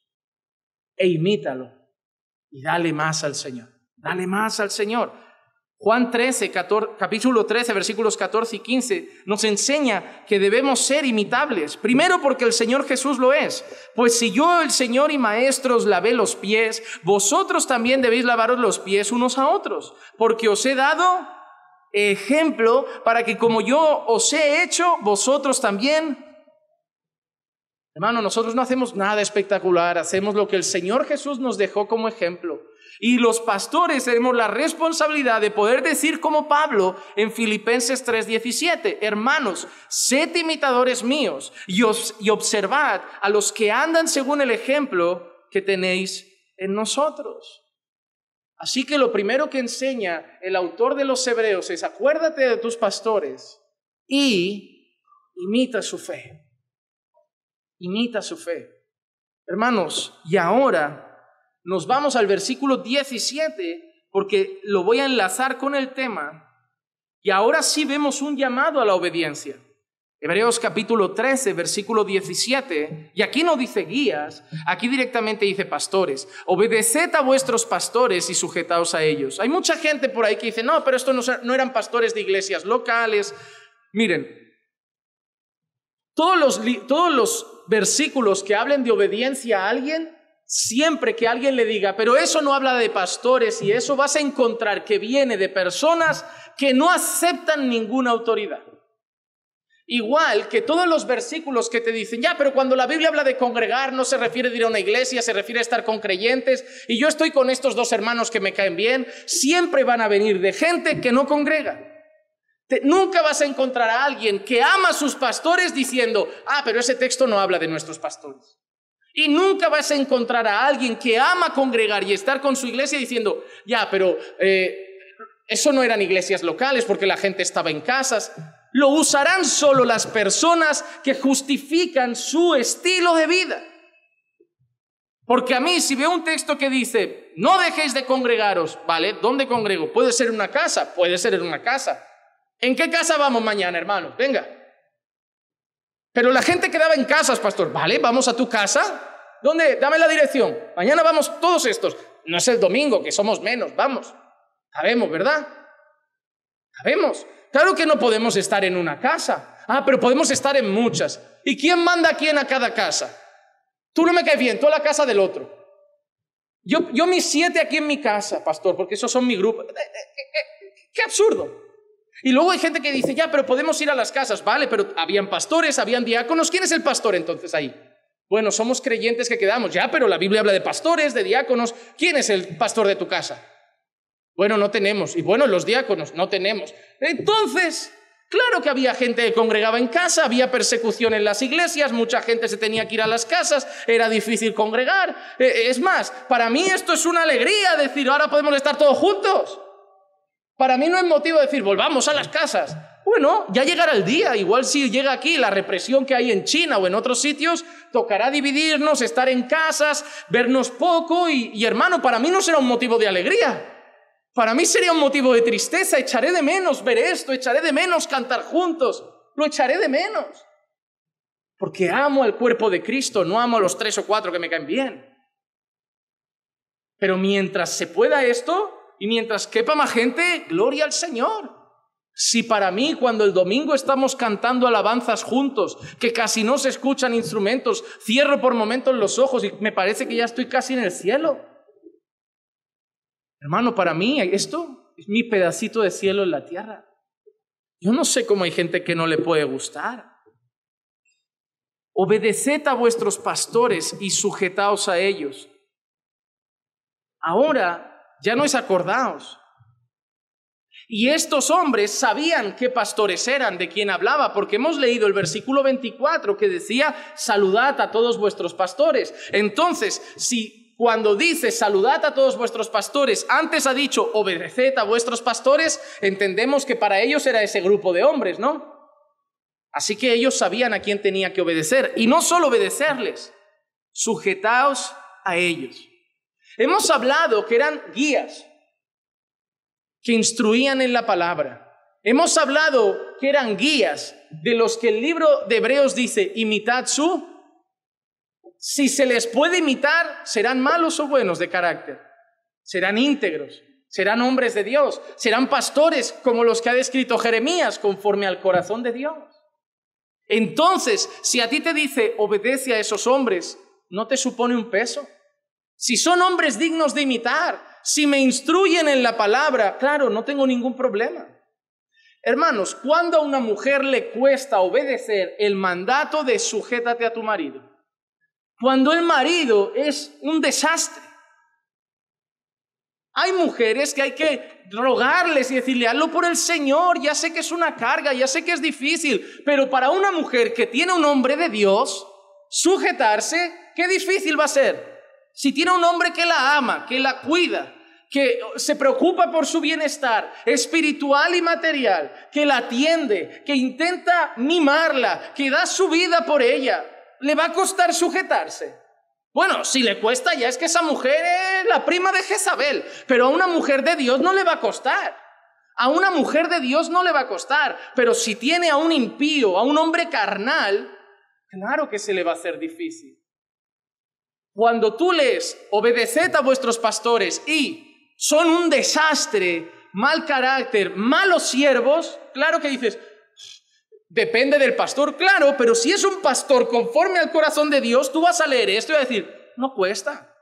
[SPEAKER 2] E imítalo y dale más al Señor. Dale más al Señor. Juan 13, capítulo 13, versículos 14 y 15, nos enseña que debemos ser imitables. Primero porque el Señor Jesús lo es. Pues si yo, el Señor y Maestro, os lavé los pies, vosotros también debéis lavaros los pies unos a otros. Porque os he dado ejemplo para que como yo os he hecho, vosotros también. Hermano, nosotros no hacemos nada espectacular, hacemos lo que el Señor Jesús nos dejó como ejemplo. Y los pastores tenemos la responsabilidad de poder decir como Pablo en Filipenses 3:17, hermanos, sed imitadores míos y, y observad a los que andan según el ejemplo que tenéis en nosotros. Así que lo primero que enseña el autor de los Hebreos es acuérdate de tus pastores y imita su fe. Imita su fe. Hermanos, y ahora nos vamos al versículo 17 porque lo voy a enlazar con el tema. Y ahora sí vemos un llamado a la obediencia. Hebreos capítulo 13, versículo 17, y aquí no dice guías, aquí directamente dice pastores. Obedeced a vuestros pastores y sujetaos a ellos. Hay mucha gente por ahí que dice, no, pero esto no, no eran pastores de iglesias locales. Miren, todos los, todos los versículos que hablen de obediencia a alguien Siempre que alguien le diga, pero eso no habla de pastores y eso vas a encontrar que viene de personas que no aceptan ninguna autoridad. Igual que todos los versículos que te dicen, ya, pero cuando la Biblia habla de congregar no se refiere a ir a una iglesia, se refiere a estar con creyentes y yo estoy con estos dos hermanos que me caen bien, siempre van a venir de gente que no congrega. nunca vas a encontrar a alguien que ama a sus pastores diciendo, ah, pero ese texto no habla de nuestros pastores. Y nunca vas a encontrar a alguien que ama congregar y estar con su iglesia diciendo, ya, pero eh, eso no eran iglesias locales porque la gente estaba en casas. Lo usarán solo las personas que justifican su estilo de vida. Porque a mí, si veo un texto que dice, no dejéis de congregaros, ¿vale? ¿Dónde congrego? Puede ser en una casa, puede ser en una casa. ¿En qué casa vamos mañana, hermano? Venga. Pero la gente quedaba en casas, pastor. Vale, vamos a tu casa. ¿Dónde? Dame la dirección. Mañana vamos todos estos. No es el domingo, que somos menos. Vamos. Sabemos, ¿verdad? Sabemos. Claro que no podemos estar en una casa. Ah, pero podemos estar en muchas. ¿Y quién manda a quién a cada casa? Tú no me caes bien, tú a la casa del otro. Yo, yo mis siete aquí en mi casa, pastor, porque esos son mi grupo. Eh, eh, eh, ¡Qué absurdo! Y luego hay gente que dice, ya, pero podemos ir a las casas, vale, pero habían pastores, habían diáconos. ¿Quién es el pastor entonces ahí? Bueno, somos creyentes que quedamos, ya, pero la Biblia habla de pastores, de diáconos. ¿Quién es el pastor de tu casa? Bueno, no tenemos. Y bueno, los diáconos, no tenemos. Entonces, claro que había gente que congregaba en casa, había persecución en las iglesias, mucha gente se tenía que ir a las casas, era difícil congregar. Eh, es más, para mí esto es una alegría decir, ahora podemos estar todos juntos. Para mí no es motivo de decir, volvamos a las casas. Bueno, ya llegará el día. Igual si llega aquí la represión que hay en China o en otros sitios, tocará dividirnos, estar en casas, vernos poco y, y hermano, para mí no será un motivo de alegría. Para mí sería un motivo de tristeza. Echaré de menos ver esto, echaré de menos cantar juntos. Lo echaré de menos. Porque amo el cuerpo de Cristo, no amo a los tres o cuatro que me caen bien. Pero mientras se pueda esto, y mientras quepa más gente, gloria al Señor. Si para mí cuando el domingo estamos cantando alabanzas juntos, que casi no se escuchan instrumentos, cierro por momentos los ojos y me parece que ya estoy casi en el cielo. Hermano, para mí esto es mi pedacito de cielo en la tierra. Yo no sé cómo hay gente que no le puede gustar. Obedeced a vuestros pastores y sujetaos a ellos. Ahora ya no es acordaos. Y estos hombres sabían qué pastores eran, de quién hablaba, porque hemos leído el versículo 24 que decía, saludad a todos vuestros pastores. Entonces, si cuando dice saludad a todos vuestros pastores, antes ha dicho obedeced a vuestros pastores, entendemos que para ellos era ese grupo de hombres, ¿no? Así que ellos sabían a quién tenía que obedecer. Y no solo obedecerles, sujetaos a ellos. Hemos hablado que eran guías que instruían en la palabra. Hemos hablado que eran guías de los que el libro de Hebreos dice, imitad su. Si se les puede imitar, serán malos o buenos de carácter. Serán íntegros, serán hombres de Dios, serán pastores como los que ha descrito Jeremías, conforme al corazón de Dios. Entonces, si a ti te dice, obedece a esos hombres, ¿no te supone un peso? Si son hombres dignos de imitar, si me instruyen en la palabra, claro, no tengo ningún problema. Hermanos, ¿cuándo a una mujer le cuesta obedecer el mandato de sujétate a tu marido? Cuando el marido es un desastre. Hay mujeres que hay que rogarles y decirle, hazlo por el Señor, ya sé que es una carga, ya sé que es difícil, pero para una mujer que tiene un hombre de Dios, sujetarse, qué difícil va a ser. Si tiene un hombre que la ama, que la cuida, que se preocupa por su bienestar espiritual y material, que la atiende, que intenta mimarla, que da su vida por ella, le va a costar sujetarse. Bueno, si le cuesta ya es que esa mujer es la prima de Jezabel, pero a una mujer de Dios no le va a costar. A una mujer de Dios no le va a costar, pero si tiene a un impío, a un hombre carnal, claro que se le va a hacer difícil. Cuando tú lees, obedeced a vuestros pastores y son un desastre, mal carácter, malos siervos, claro que dices, Depende del pastor, claro, pero si es un pastor conforme al corazón de Dios, tú vas a leer esto y a decir, no cuesta.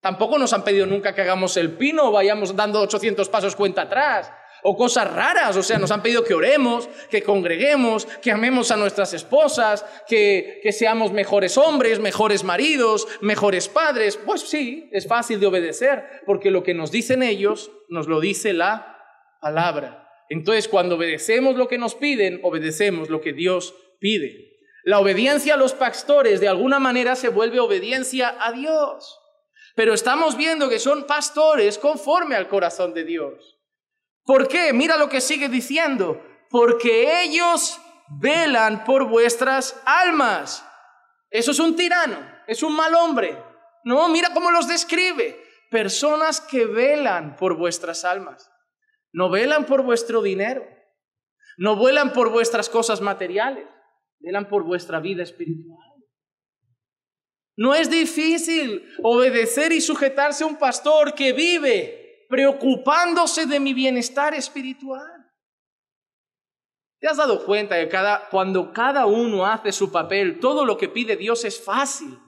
[SPEAKER 2] Tampoco nos han pedido nunca que hagamos el pino o vayamos dando 800 pasos cuenta atrás o cosas raras, o sea, nos han pedido que oremos, que congreguemos, que amemos a nuestras esposas, que, que seamos mejores hombres, mejores maridos, mejores padres. Pues sí, es fácil de obedecer, porque lo que nos dicen ellos nos lo dice la palabra. Entonces, cuando obedecemos lo que nos piden, obedecemos lo que Dios pide. La obediencia a los pastores de alguna manera se vuelve obediencia a Dios. Pero estamos viendo que son pastores conforme al corazón de Dios. ¿Por qué? Mira lo que sigue diciendo. Porque ellos velan por vuestras almas. Eso es un tirano, es un mal hombre. No, mira cómo los describe. Personas que velan por vuestras almas. No velan por vuestro dinero. No vuelan por vuestras cosas materiales. Velan por vuestra vida espiritual. No es difícil obedecer y sujetarse a un pastor que vive preocupándose de mi bienestar espiritual. ¿Te has dado cuenta que cada, cuando cada uno hace su papel, todo lo que pide Dios es fácil?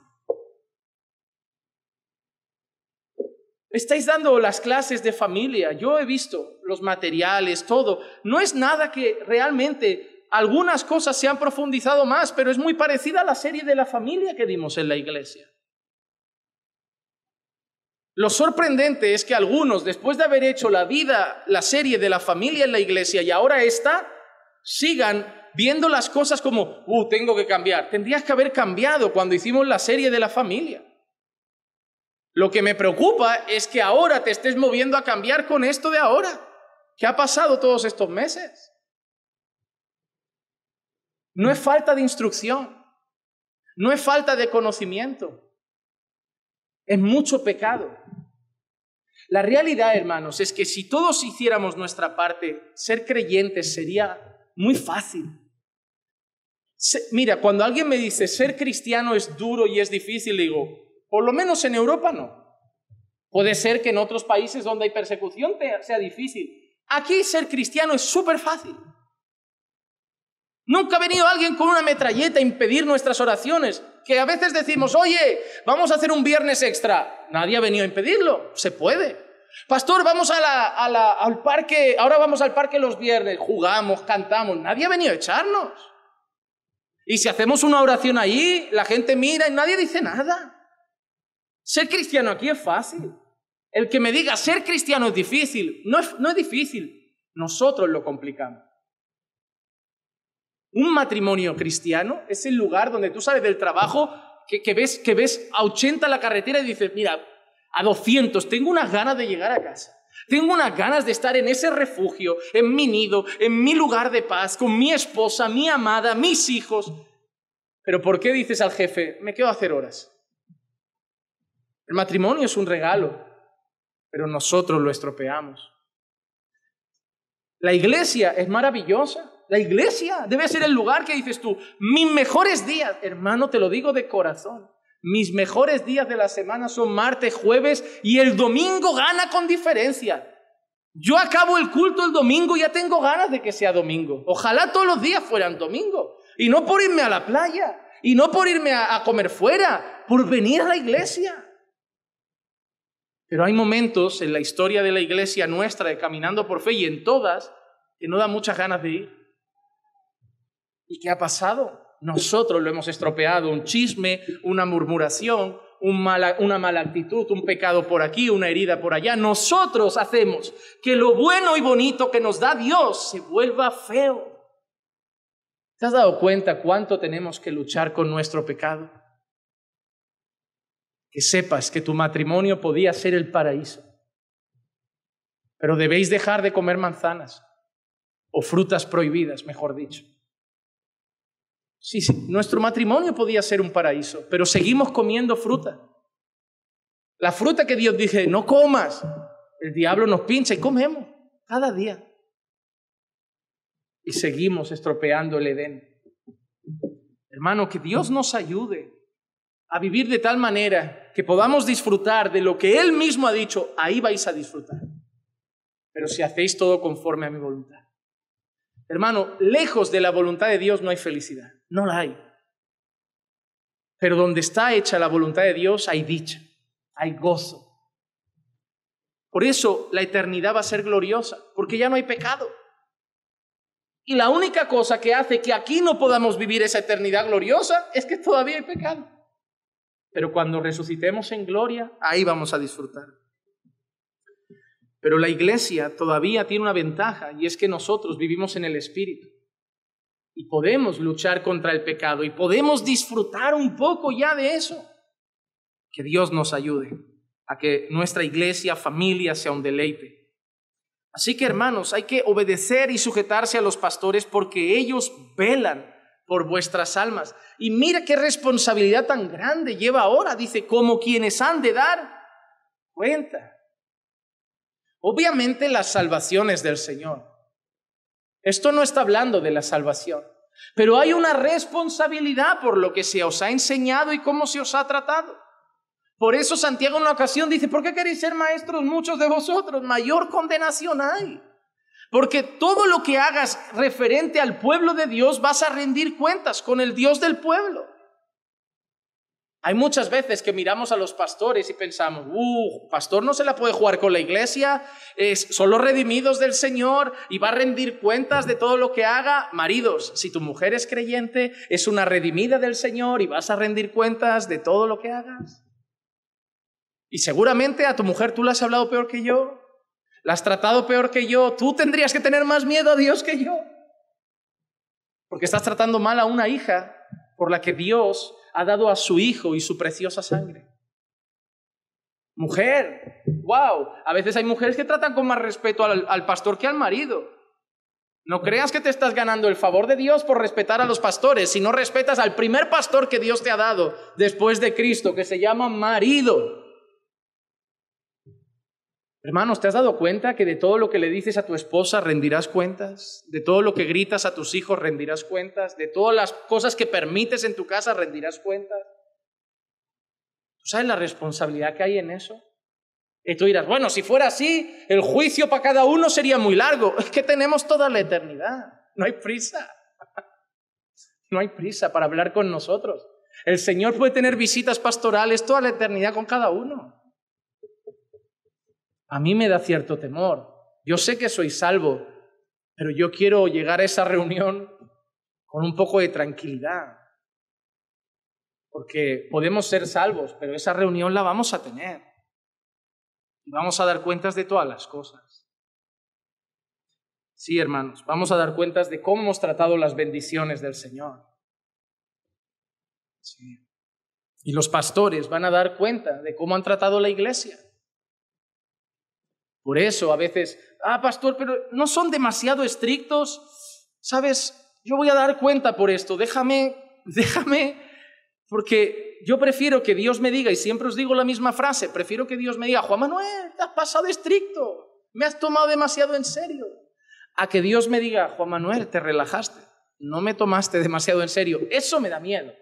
[SPEAKER 2] Estáis dando las clases de familia, yo he visto los materiales, todo. No es nada que realmente algunas cosas se han profundizado más, pero es muy parecida a la serie de la familia que dimos en la iglesia. Lo sorprendente es que algunos, después de haber hecho la vida, la serie de la familia en la iglesia y ahora esta, sigan viendo las cosas como, uh, tengo que cambiar. Tendrías que haber cambiado cuando hicimos la serie de la familia. Lo que me preocupa es que ahora te estés moviendo a cambiar con esto de ahora. ¿Qué ha pasado todos estos meses? No es falta de instrucción, no es falta de conocimiento, es mucho pecado. La realidad, hermanos, es que si todos hiciéramos nuestra parte, ser creyentes sería muy fácil. mira, cuando alguien me dice ser cristiano es duro y es difícil, digo, por lo menos en Europa no. Puede ser que en otros países donde hay persecución sea difícil. Aquí ser cristiano es súper fácil. Nunca ha venido alguien con una metralleta a impedir nuestras oraciones, que a veces decimos, oye, vamos a hacer un viernes extra. Nadie ha venido a impedirlo, se puede. Pastor, vamos al parque, ahora vamos al parque los viernes, jugamos, cantamos, nadie ha venido a echarnos. Y si hacemos una oración ahí, la gente mira y nadie dice nada. Ser cristiano aquí es fácil. El que me diga ser cristiano es difícil, no es, no es difícil, nosotros lo complicamos. Un matrimonio cristiano es el lugar donde tú sales del trabajo que, ves, que ves a 80 la carretera y dices, mira, a 200, tengo unas ganas de llegar a casa. Tengo unas ganas de estar en ese refugio, en mi nido, en mi lugar de paz, con mi esposa, mi amada, mis hijos. Pero ¿por qué dices al jefe, me quedo a hacer horas? El matrimonio es un regalo, pero nosotros lo estropeamos. La iglesia es maravillosa. La iglesia debe ser el lugar que dices tú, mis mejores días, hermano, te lo digo de corazón. Mis mejores días de la semana son martes, jueves y el domingo gana con diferencia. Yo acabo el culto el domingo y ya tengo ganas de que sea domingo. Ojalá todos los días fueran domingo. Y no por irme a la playa, y no por irme a, comer fuera, por venir a la iglesia. Pero hay momentos en la historia de la iglesia nuestra, de caminando por fe y en todas, que no da muchas ganas de ir. ¿Y qué ha pasado? Nosotros lo hemos estropeado, un chisme, una murmuración, una mala actitud, un pecado por aquí, una herida por allá. Nosotros hacemos que lo bueno y bonito que nos da Dios se vuelva feo. ¿Te has dado cuenta cuánto tenemos que luchar con nuestro pecado? Que sepas que tu matrimonio podía ser el paraíso, pero debéis dejar de comer manzanas o frutas prohibidas, mejor dicho. Sí, sí, nuestro matrimonio podía ser un paraíso, pero seguimos comiendo fruta. La fruta que Dios dije, no comas, el diablo nos pincha y comemos cada día. Y seguimos estropeando el Edén. Hermano, que Dios nos ayude a vivir de tal manera que podamos disfrutar de lo que Él mismo ha dicho, ahí vais a disfrutar. Pero si hacéis todo conforme a mi voluntad. Hermano, lejos de la voluntad de Dios no hay felicidad, no la hay. Pero donde está hecha la voluntad de Dios hay dicha, hay gozo. Por eso la eternidad va a ser gloriosa, porque ya no hay pecado. Y la única cosa que hace que aquí no podamos vivir esa eternidad gloriosa es que todavía hay pecado. Pero cuando resucitemos en gloria, ahí vamos a disfrutar. Pero la iglesia todavía tiene una ventaja y es que nosotros vivimos en el Espíritu. Y podemos luchar contra el pecado y podemos disfrutar un poco ya de eso. Que Dios nos ayude a que nuestra iglesia, familia sea un deleite. Así que hermanos, hay que obedecer y sujetarse a los pastores porque ellos velan por vuestras almas. Y mira qué responsabilidad tan grande lleva ahora, dice, como quienes han de dar cuenta. Obviamente la salvación es del Señor. Esto no está hablando de la salvación, pero hay una responsabilidad por lo que se os ha enseñado y cómo se os ha tratado. Por eso Santiago en una ocasión dice, ¿por qué queréis ser maestros muchos de vosotros? Mayor condenación hay. Porque todo lo que hagas referente al pueblo de Dios vas a rendir cuentas con el Dios del pueblo. Hay muchas veces que miramos a los pastores y pensamos, uh, pastor no se la puede jugar con la iglesia, es, son los redimidos del Señor y va a rendir cuentas de todo lo que haga. Maridos, si tu mujer es creyente, es una redimida del Señor y vas a rendir cuentas de todo lo que hagas. Y seguramente a tu mujer tú le has hablado peor que yo, la has tratado peor que yo, tú tendrías que tener más miedo a Dios que yo. Porque estás tratando mal a una hija por la que Dios ha dado a su hijo y su preciosa sangre. Mujer, wow, a veces hay mujeres que tratan con más respeto al, al, pastor que al marido. No creas que te estás ganando el favor de Dios por respetar a los pastores, si no respetas al primer pastor que Dios te ha dado después de Cristo, que se llama marido. Hermanos, ¿te has dado cuenta que de todo lo que le dices a tu esposa rendirás cuentas? ¿De todo lo que gritas a tus hijos rendirás cuentas? ¿De todas las cosas que permites en tu casa rendirás cuentas? ¿Tú sabes la responsabilidad que hay en eso? Y tú dirás, bueno, si fuera así, el juicio para cada uno sería muy largo. Es que tenemos toda la eternidad. No hay prisa. No hay prisa para hablar con nosotros. El Señor puede tener visitas pastorales toda la eternidad con cada uno a mí me da cierto temor. Yo sé que soy salvo, pero yo quiero llegar a esa reunión con un poco de tranquilidad. Porque podemos ser salvos, pero esa reunión la vamos a tener. Y vamos a dar cuentas de todas las cosas. Sí, hermanos, vamos a dar cuentas de cómo hemos tratado las bendiciones del Señor. Sí. Y los pastores van a dar cuenta de cómo han tratado la iglesia. Por eso a veces, ah, pastor, pero no son demasiado estrictos. Sabes, yo voy a dar cuenta por esto. Déjame, déjame Porque yo prefiero que Dios me diga, y siempre os digo la misma frase, prefiero que Dios me diga, Juan Manuel, te has pasado estricto, me has tomado demasiado en serio, a que Dios me diga, Juan Manuel, te relajaste, no me tomaste demasiado en serio. Eso me da miedo.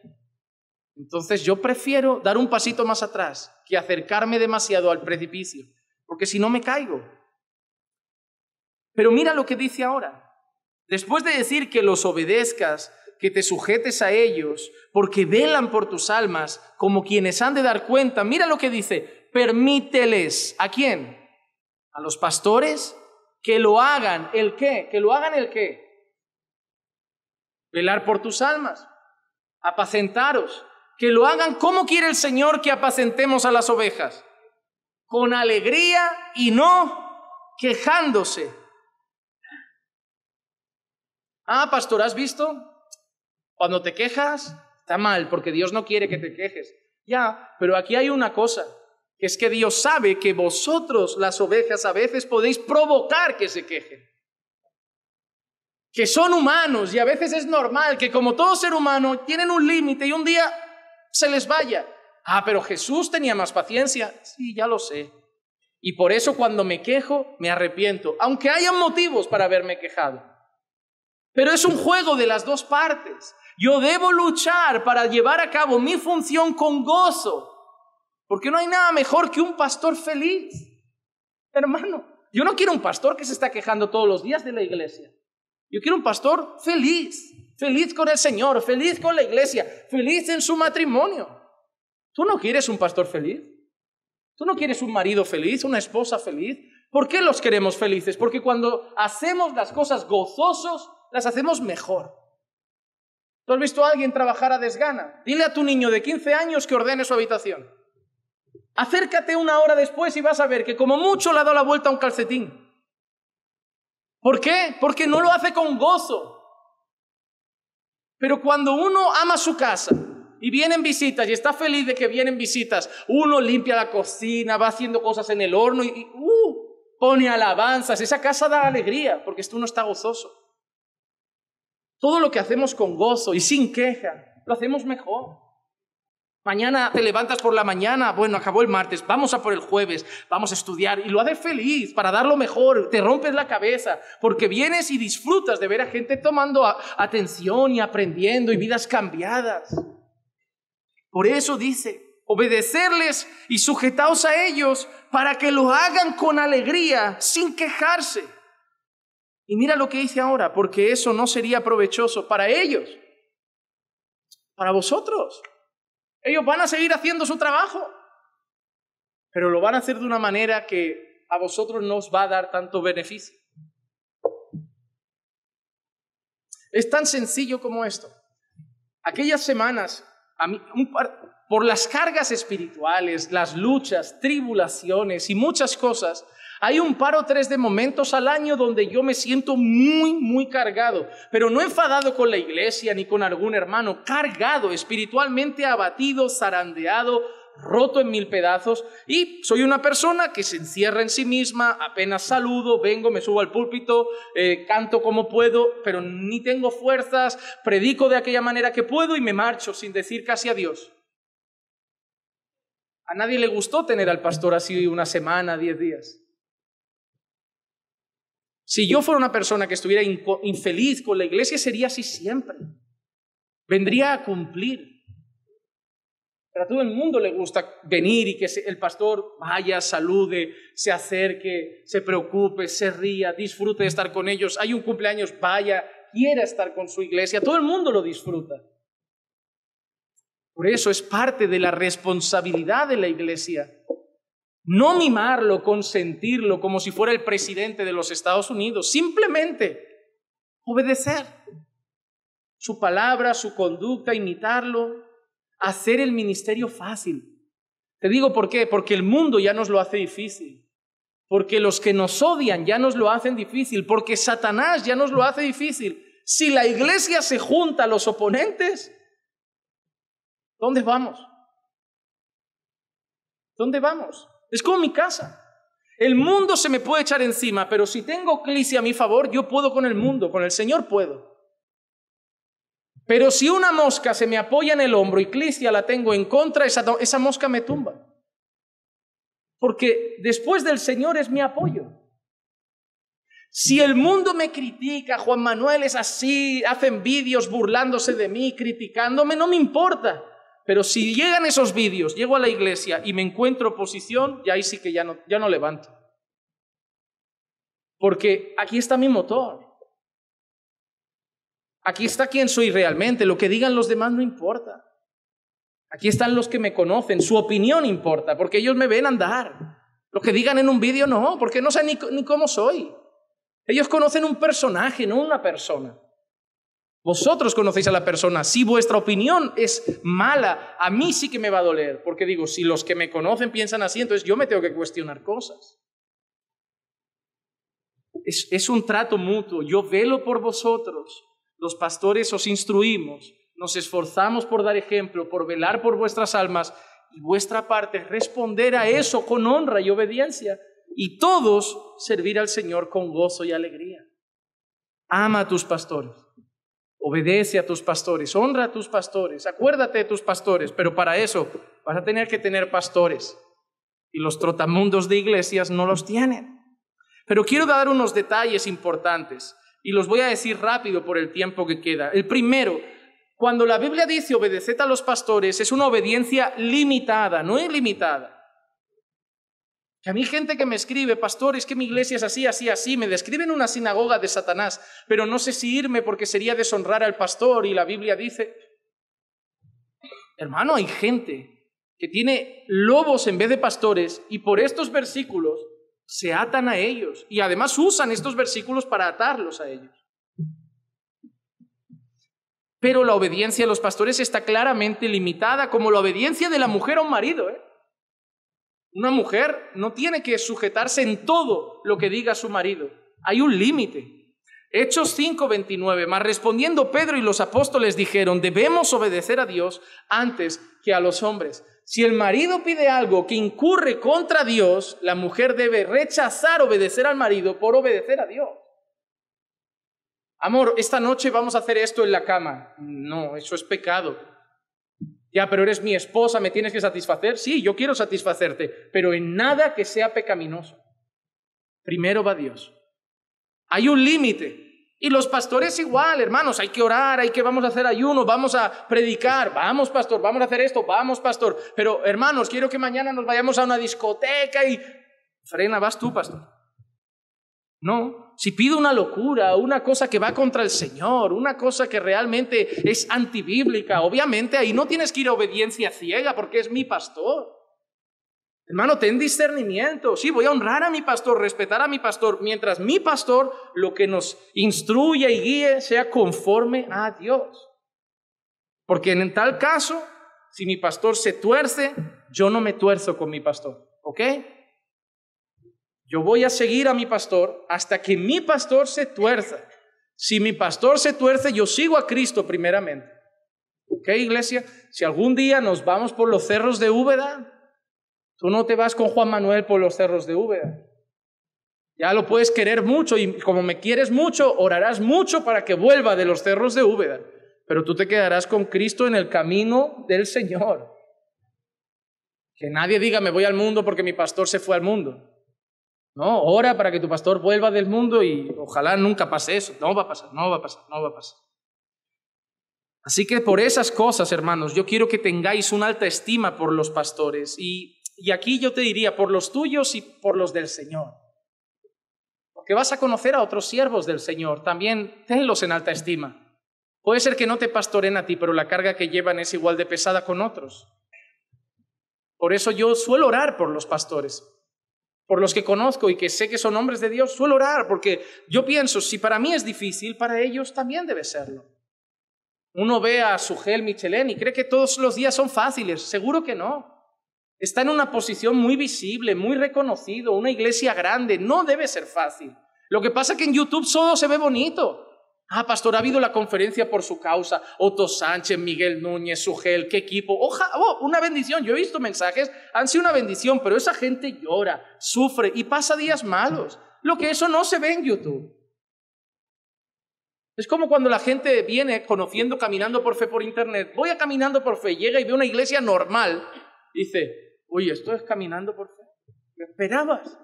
[SPEAKER 2] Entonces yo prefiero dar un pasito más atrás que acercarme demasiado al precipicio, porque si no me caigo. Pero mira lo que dice ahora. Después de decir que los obedezcas, que te sujetes a ellos, porque velan por tus almas como quienes han de dar cuenta, mira lo que dice, permíteles. ¿A quién? ¿A los pastores? Que lo hagan. ¿El qué? Que lo hagan el qué? Velar por tus almas. Apacentaros. Que lo hagan como quiere el Señor que apacentemos a las ovejas. Con alegría y no quejándose Ah, pastor, ¿has visto? Cuando te quejas, está mal, porque Dios no quiere que te quejes. Ya, pero aquí hay una cosa, que es que Dios sabe que vosotros, las ovejas, a veces podéis provocar que se quejen. Que son humanos y a veces es normal que como todo ser humano tienen un límite y un día se les vaya. Ah, pero Jesús tenía más paciencia. Sí, ya lo sé. Y por eso cuando me quejo, me arrepiento, aunque hayan motivos para haberme quejado. Pero es un juego de las dos partes. Yo debo luchar para llevar a cabo mi función con gozo, porque no hay nada mejor que un pastor feliz. Hermano, yo no quiero un pastor que se está quejando todos los días de la iglesia. Yo quiero un pastor feliz, feliz con el Señor, feliz con la iglesia, feliz en su matrimonio. ¿Tú no quieres un pastor feliz? ¿Tú no quieres un marido feliz, una esposa feliz? ¿Por qué los queremos felices? Porque cuando hacemos las cosas gozosos, las hacemos mejor. ¿Tú has visto a alguien trabajar a desgana? Dile a tu niño de 15 años que ordene su habitación. Acércate una hora después y vas a ver que como mucho le ha dado la vuelta a un calcetín. ¿Por qué? Porque no lo hace con gozo. Pero cuando uno ama su casa y vienen visitas y está feliz de que vienen visitas, uno limpia la cocina, va haciendo cosas en el horno y, uh, pone alabanzas, esa casa da alegría porque uno está gozoso. Todo lo que hacemos con gozo y sin queja, lo hacemos mejor. Mañana te levantas por la mañana, bueno, acabó el martes, vamos a por el jueves, vamos a estudiar y lo haces feliz para dar lo mejor, te rompes la cabeza, porque vienes y disfrutas de ver a gente tomando atención y aprendiendo y vidas cambiadas. Por eso dice, obedecerles y sujetaos a ellos para que lo hagan con alegría, sin quejarse. Y mira lo que dice ahora, porque eso no sería provechoso para ellos, para vosotros. Ellos van a seguir haciendo su trabajo, pero lo van a hacer de una manera que a vosotros no os va a dar tanto beneficio. Es tan sencillo como esto. Aquellas semanas, por las cargas espirituales, las luchas, tribulaciones y muchas cosas, hay un par o tres de momentos al año donde yo me siento muy, muy cargado, pero no enfadado con la iglesia ni con algún hermano, cargado, espiritualmente abatido, zarandeado, roto en mil pedazos y soy una persona que se encierra en sí misma, apenas saludo, vengo, me subo al púlpito, eh, canto como puedo, pero ni tengo fuerzas, predico de aquella manera que puedo y me marcho sin decir casi adiós. A nadie le gustó tener al pastor así una semana, diez días. Si yo fuera una persona que estuviera infeliz con la iglesia, sería así siempre. Vendría a cumplir. Pero a todo el mundo le gusta venir y que el pastor vaya, salude, se acerque, se preocupe, se ría, disfrute de estar con ellos. Hay un cumpleaños, vaya, quiera estar con su iglesia. Todo el mundo lo disfruta. Por eso es parte de la responsabilidad de la iglesia no mimarlo, consentirlo como si fuera el presidente de los Estados Unidos, simplemente obedecer su palabra, su conducta, imitarlo, hacer el ministerio fácil. Te digo por qué, porque el mundo ya nos lo hace difícil, porque los que nos odian ya nos lo hacen difícil, porque Satanás ya nos lo hace difícil. Si la iglesia se junta a los oponentes, ¿dónde vamos? ¿Dónde vamos? Es como mi casa. El mundo se me puede echar encima, pero si tengo iglesia a mi favor, yo puedo con el mundo, con el Señor puedo. Pero si una mosca se me apoya en el hombro y Clicia la tengo en contra, esa, esa mosca me tumba. Porque después del Señor es mi apoyo. Si el mundo me critica, Juan Manuel es así, hacen vídeos burlándose de mí, criticándome, no me importa. Pero si llegan esos vídeos, llego a la iglesia y me encuentro oposición, ya ahí sí que ya no, ya no levanto. Porque aquí está mi motor. Aquí está quién soy realmente. Lo que digan los demás no importa. Aquí están los que me conocen. Su opinión importa, porque ellos me ven andar. Lo que digan en un vídeo no, porque no sé ni, cómo soy. Ellos conocen un personaje, no una persona. Vosotros conocéis a la persona. Si vuestra opinión es mala, a mí sí que me va a doler. Porque digo, si los que me conocen piensan así, entonces yo me tengo que cuestionar cosas. Es, es un trato mutuo. Yo velo por vosotros. Los pastores os instruimos. Nos esforzamos por dar ejemplo, por velar por vuestras almas. Y vuestra parte es responder a eso con honra y obediencia. Y todos servir al Señor con gozo y alegría. Ama a tus pastores. Obedece a tus pastores, honra a tus pastores, acuérdate de tus pastores, pero para eso vas a tener que tener pastores. Y los trotamundos de iglesias no los tienen. Pero quiero dar unos detalles importantes y los voy a decir rápido por el tiempo que queda. El primero, cuando la Biblia dice obedeced a los pastores, es una obediencia limitada, no ilimitada. Que a mí gente que me escribe, pastor, es que mi iglesia es así, así, así, me describen una sinagoga de Satanás, pero no sé si irme porque sería deshonrar al pastor y la Biblia dice, hermano, hay gente que tiene lobos en vez de pastores y por estos versículos se atan a ellos y además usan estos versículos para atarlos a ellos. Pero la obediencia a los pastores está claramente limitada como la obediencia de la mujer a un marido. ¿eh? Una mujer no tiene que sujetarse en todo lo que diga su marido. Hay un límite. Hechos 5:29, más respondiendo Pedro y los apóstoles dijeron, debemos obedecer a Dios antes que a los hombres. Si el marido pide algo que incurre contra Dios, la mujer debe rechazar obedecer al marido por obedecer a Dios. Amor, esta noche vamos a hacer esto en la cama. No, eso es pecado. Ya, pero eres mi esposa, me tienes que satisfacer. Sí, yo quiero satisfacerte, pero en nada que sea pecaminoso. Primero va Dios. Hay un límite. Y los pastores igual, hermanos, hay que orar, hay que vamos a hacer ayuno, vamos a predicar, vamos pastor, vamos a hacer esto, vamos pastor. Pero hermanos, quiero que mañana nos vayamos a una discoteca y frena, vas tú pastor. No, si pido una locura, una cosa que va contra el Señor, una cosa que realmente es antibíblica, obviamente ahí no tienes que ir a obediencia ciega porque es mi pastor. Hermano, ten discernimiento. Sí, voy a honrar a mi pastor, respetar a mi pastor, mientras mi pastor lo que nos instruya y guíe sea conforme a Dios. Porque en tal caso, si mi pastor se tuerce, yo no me tuerzo con mi pastor. ¿Ok? Yo voy a seguir a mi pastor hasta que mi pastor se tuerza. Si mi pastor se tuerce, yo sigo a Cristo primeramente. ¿Ok, iglesia? Si algún día nos vamos por los cerros de Úbeda, tú no te vas con Juan Manuel por los cerros de Úbeda. Ya lo puedes querer mucho y como me quieres mucho, orarás mucho para que vuelva de los cerros de Úbeda. Pero tú te quedarás con Cristo en el camino del Señor. Que nadie diga me voy al mundo porque mi pastor se fue al mundo. No, ora para que tu pastor vuelva del mundo y ojalá nunca pase eso. No va a pasar, no va a pasar, no va a pasar. Así que por esas cosas, hermanos, yo quiero que tengáis una alta estima por los pastores. Y, y aquí yo te diría, por los tuyos y por los del Señor. Porque vas a conocer a otros siervos del Señor. También tenlos en alta estima. Puede ser que no te pastoren a ti, pero la carga que llevan es igual de pesada con otros. Por eso yo suelo orar por los pastores por los que conozco y que sé que son hombres de Dios, suelo orar porque yo pienso, si para mí es difícil, para ellos también debe serlo. Uno ve a Sugel Michelén y cree que todos los días son fáciles. Seguro que no. Está en una posición muy visible, muy reconocido, una iglesia grande. No debe ser fácil. Lo que pasa es que en YouTube todo se ve bonito. Ah, pastor, ha habido la conferencia por su causa. Otto Sánchez, Miguel Núñez, Sugel, qué equipo. Oja, oh, una bendición. Yo he visto mensajes, han sido una bendición, pero esa gente llora, sufre y pasa días malos. Lo que eso no se ve en YouTube. Es como cuando la gente viene conociendo caminando por fe por internet. Voy a caminando por fe, llega y ve una iglesia normal. Dice, oye, esto es caminando por fe. ¿Qué esperabas?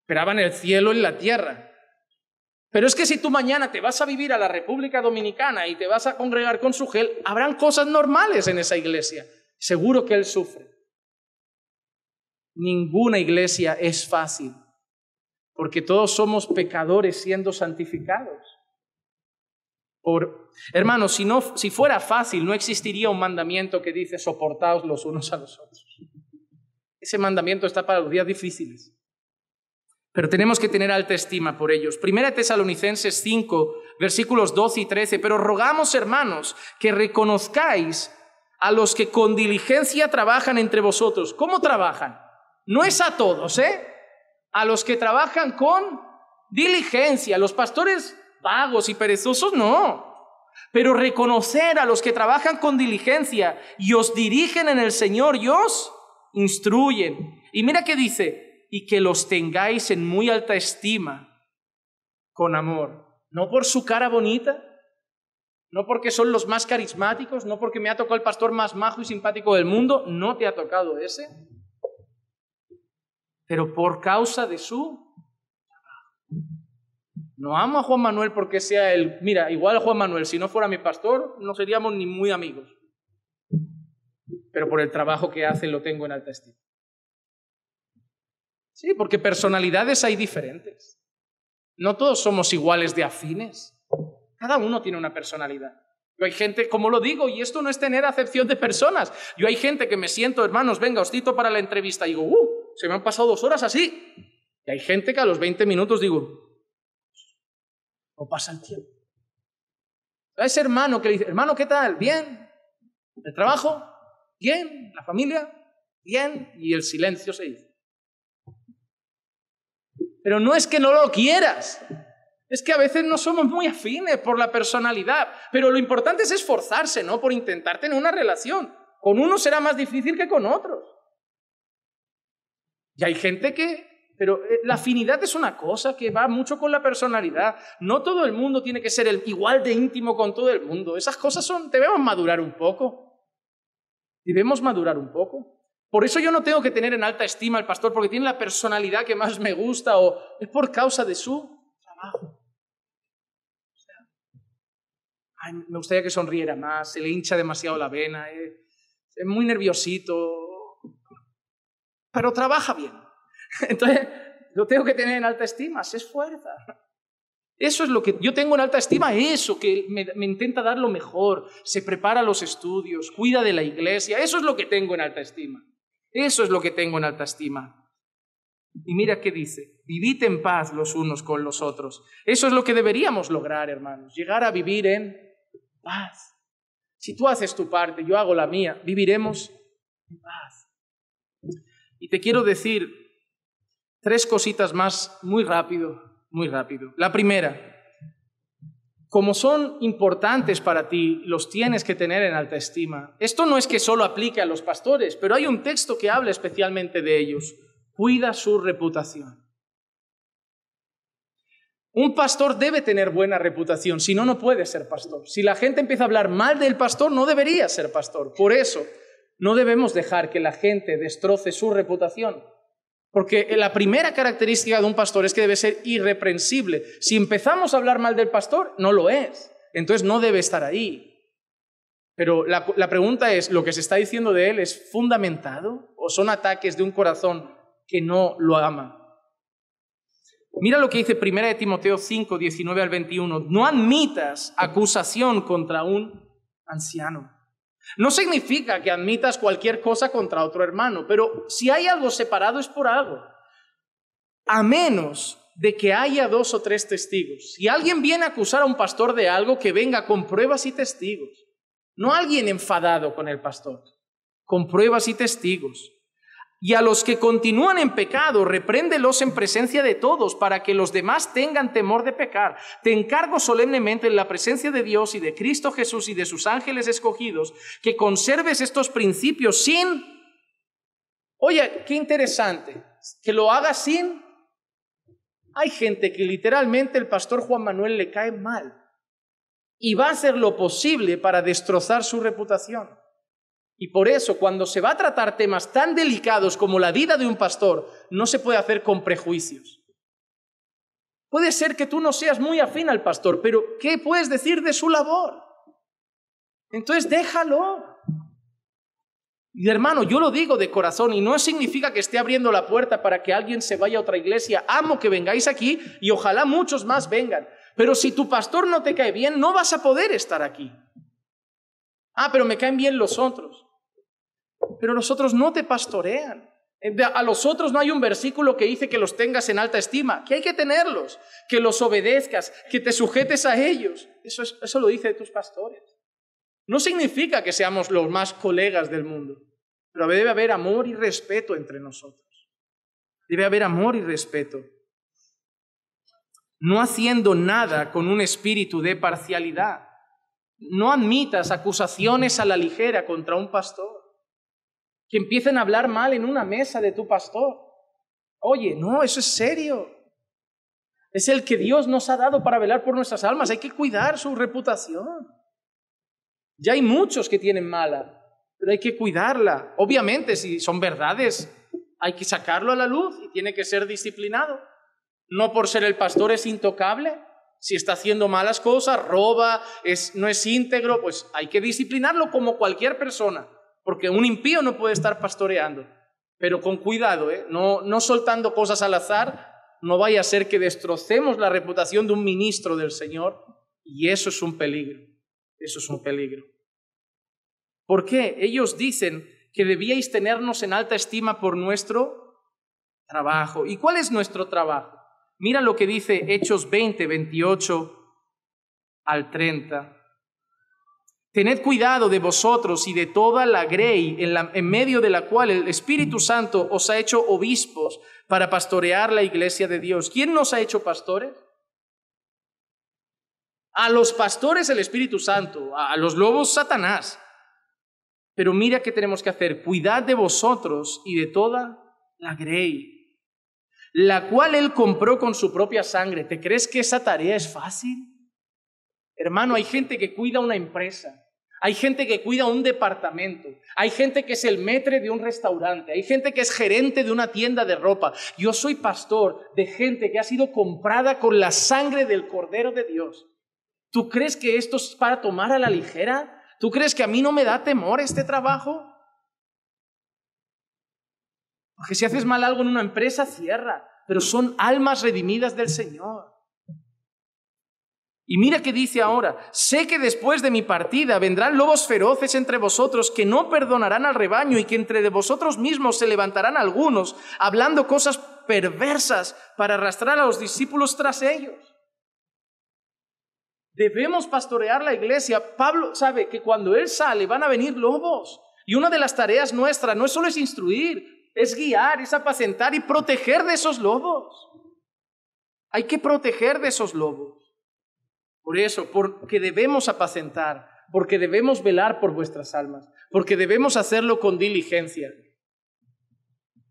[SPEAKER 2] Esperaban el cielo en la tierra. Pero es que si tú mañana te vas a vivir a la República Dominicana y te vas a congregar con su gel, habrán cosas normales en esa iglesia. Seguro que él sufre. Ninguna iglesia es fácil, porque todos somos pecadores siendo santificados. Por... Hermanos, si, no, si fuera fácil, no existiría un mandamiento que dice soportaos los unos a los otros. Ese mandamiento está para los días difíciles. Pero tenemos que tener alta estima por ellos. Primera Tesalonicenses 5, versículos 12 y 13. Pero rogamos, hermanos, que reconozcáis a los que con diligencia trabajan entre vosotros. ¿Cómo trabajan? No es a todos, ¿eh? A los que trabajan con diligencia. Los pastores vagos y perezosos, no. Pero reconocer a los que trabajan con diligencia y os dirigen en el Señor y os instruyen. Y mira qué dice, y que los tengáis en muy alta estima con amor. No por su cara bonita, no porque son los más carismáticos, no porque me ha tocado el pastor más majo y simpático del mundo, no te ha tocado ese, pero por causa de su No amo a Juan Manuel porque sea el... Mira, igual Juan Manuel, si no fuera mi pastor, no seríamos ni muy amigos. Pero por el trabajo que hace lo tengo en alta estima. Sí, porque personalidades hay diferentes. No todos somos iguales de afines. Cada uno tiene una personalidad. Yo hay gente, como lo digo, y esto no es tener acepción de personas. Yo hay gente que me siento, hermanos, venga, os cito para la entrevista, y digo, uh, se me han pasado dos horas así. Y hay gente que a los 20 minutos digo, no pasa el tiempo. A ese hermano que le dice, hermano, ¿qué tal? Bien. ¿El trabajo? Bien. ¿La familia? Bien. Y el silencio se dice. Pero no es que no lo quieras. Es que a veces no somos muy afines por la personalidad. Pero lo importante es esforzarse, ¿no? Por intentar tener una relación. Con uno será más difícil que con otros. Y hay gente que... Pero eh, la afinidad es una cosa que va mucho con la personalidad. No todo el mundo tiene que ser el igual de íntimo con todo el mundo. Esas cosas son... Debemos madurar un poco. Debemos madurar un poco. Por eso yo no tengo que tener en alta estima al pastor porque tiene la personalidad que más me gusta o es por causa de su trabajo. me gustaría que sonriera más, se le hincha demasiado la vena, eh, es muy nerviosito, pero trabaja bien. Entonces, lo tengo que tener en alta estima, se esfuerza. Eso es lo que yo tengo en alta estima, eso, que me, intenta dar lo mejor, se prepara los estudios, cuida de la iglesia, eso es lo que tengo en alta estima. Eso es lo que tengo en alta estima. Y mira qué dice, vivid en paz los unos con los otros. Eso es lo que deberíamos lograr, hermanos, llegar a vivir en paz. Si tú haces tu parte, yo hago la mía, viviremos en paz. Y te quiero decir tres cositas más muy rápido, muy rápido. La primera, como son importantes para ti, los tienes que tener en alta estima. Esto no es que solo aplique a los pastores, pero hay un texto que habla especialmente de ellos. Cuida su reputación. Un pastor debe tener buena reputación, si no, no puede ser pastor. Si la gente empieza a hablar mal del pastor, no debería ser pastor. Por eso, no debemos dejar que la gente destroce su reputación. Porque la primera característica de un pastor es que debe ser irreprensible. Si empezamos a hablar mal del pastor, no lo es. Entonces no debe estar ahí. Pero la, pregunta es, ¿lo que se está diciendo de él es fundamentado o son ataques de un corazón que no lo ama? Mira lo que dice 1 de Timoteo 5, 19 al 21. No admitas acusación contra un anciano. No significa que admitas cualquier cosa contra otro hermano, pero si hay algo separado es por algo. A menos de que haya dos o tres testigos. Si alguien viene a acusar a un pastor de algo, que venga con pruebas y testigos. No alguien enfadado con el pastor, con pruebas y testigos. Y a los que continúan en pecado, repréndelos en presencia de todos para que los demás tengan temor de pecar. Te encargo solemnemente en la presencia de Dios y de Cristo Jesús y de sus ángeles escogidos que conserves estos principios sin... Oye, qué interesante, que lo hagas sin... Hay gente que literalmente el pastor Juan Manuel le cae mal. y va a hacer lo posible para destrozar su reputación. Y por eso, cuando se va a tratar temas tan delicados como la vida de un pastor, no se puede hacer con prejuicios. Puede ser que tú no seas muy afín al pastor, pero ¿qué puedes decir de su labor? Entonces déjalo. Y hermano, yo lo digo de corazón y no significa que esté abriendo la puerta para que alguien se vaya a otra iglesia. Amo que vengáis aquí y ojalá muchos más vengan. Pero si tu pastor no te cae bien, no vas a poder estar aquí. Ah, pero me caen bien los otros. Pero los otros no te pastorean. A los otros no hay un versículo que dice que los tengas en alta estima, que hay que tenerlos, que los obedezcas, que te sujetes a ellos. Eso, eso lo dice tus pastores. No significa que seamos los más colegas del mundo, pero debe haber amor y respeto entre nosotros. Debe haber amor y respeto. No haciendo nada con un espíritu de parcialidad. No admitas acusaciones a la ligera contra un pastor. Que empiecen a hablar mal en una mesa de tu pastor. Oye, no, eso es serio. Es el que Dios nos ha dado para velar por nuestras almas. Hay que cuidar su reputación. Ya hay muchos que tienen mala, pero hay que cuidarla. Obviamente, si son verdades, hay que sacarlo a la luz y tiene que ser disciplinado. No por ser el pastor es intocable. Si está haciendo malas cosas, roba, no es íntegro, pues hay que disciplinarlo como cualquier persona, porque un impío no puede estar pastoreando. Pero con cuidado, ¿eh? no, no soltando cosas al azar, no vaya a ser que destrocemos la reputación de un ministro del Señor, y eso es un peligro. Eso es un peligro. ¿Por qué? Ellos dicen que debíais tenernos en alta estima por nuestro trabajo. ¿Y cuál es nuestro trabajo? Mira lo que dice Hechos 20, 28 al 30. Tened cuidado de vosotros y de toda la grey en, medio de la cual el Espíritu Santo os ha hecho obispos para pastorear la iglesia de Dios. ¿Quién nos ha hecho pastores? A los pastores el Espíritu Santo, a los lobos Satanás. Pero mira qué tenemos que hacer, cuidad de vosotros y de toda la grey, la cual él compró con su propia sangre. ¿Te crees que esa tarea es fácil? Hermano, hay gente que cuida una empresa, hay gente que cuida un departamento, hay gente que es el metre de un restaurante, hay gente que es gerente de una tienda de ropa. Yo soy pastor de gente que ha sido comprada con la sangre del Cordero de Dios. ¿Tú crees que esto es para tomar a la ligera? ¿Tú crees que a mí no me da temor este trabajo? Porque si haces mal algo en una empresa, cierra, pero son almas redimidas del Señor. Y mira qué dice ahora, sé que después de mi partida vendrán lobos feroces entre vosotros que no perdonarán al rebaño y que entre de vosotros mismos se levantarán algunos hablando cosas perversas para arrastrar a los discípulos tras ellos. Debemos pastorear la iglesia. Pablo sabe que cuando él sale van a venir lobos. Y una de las tareas nuestras no es solo es instruir, es guiar, es apacentar y proteger de esos lobos. Hay que proteger de esos lobos. Por eso, porque debemos apacentar, porque debemos velar por vuestras almas, porque debemos hacerlo con diligencia.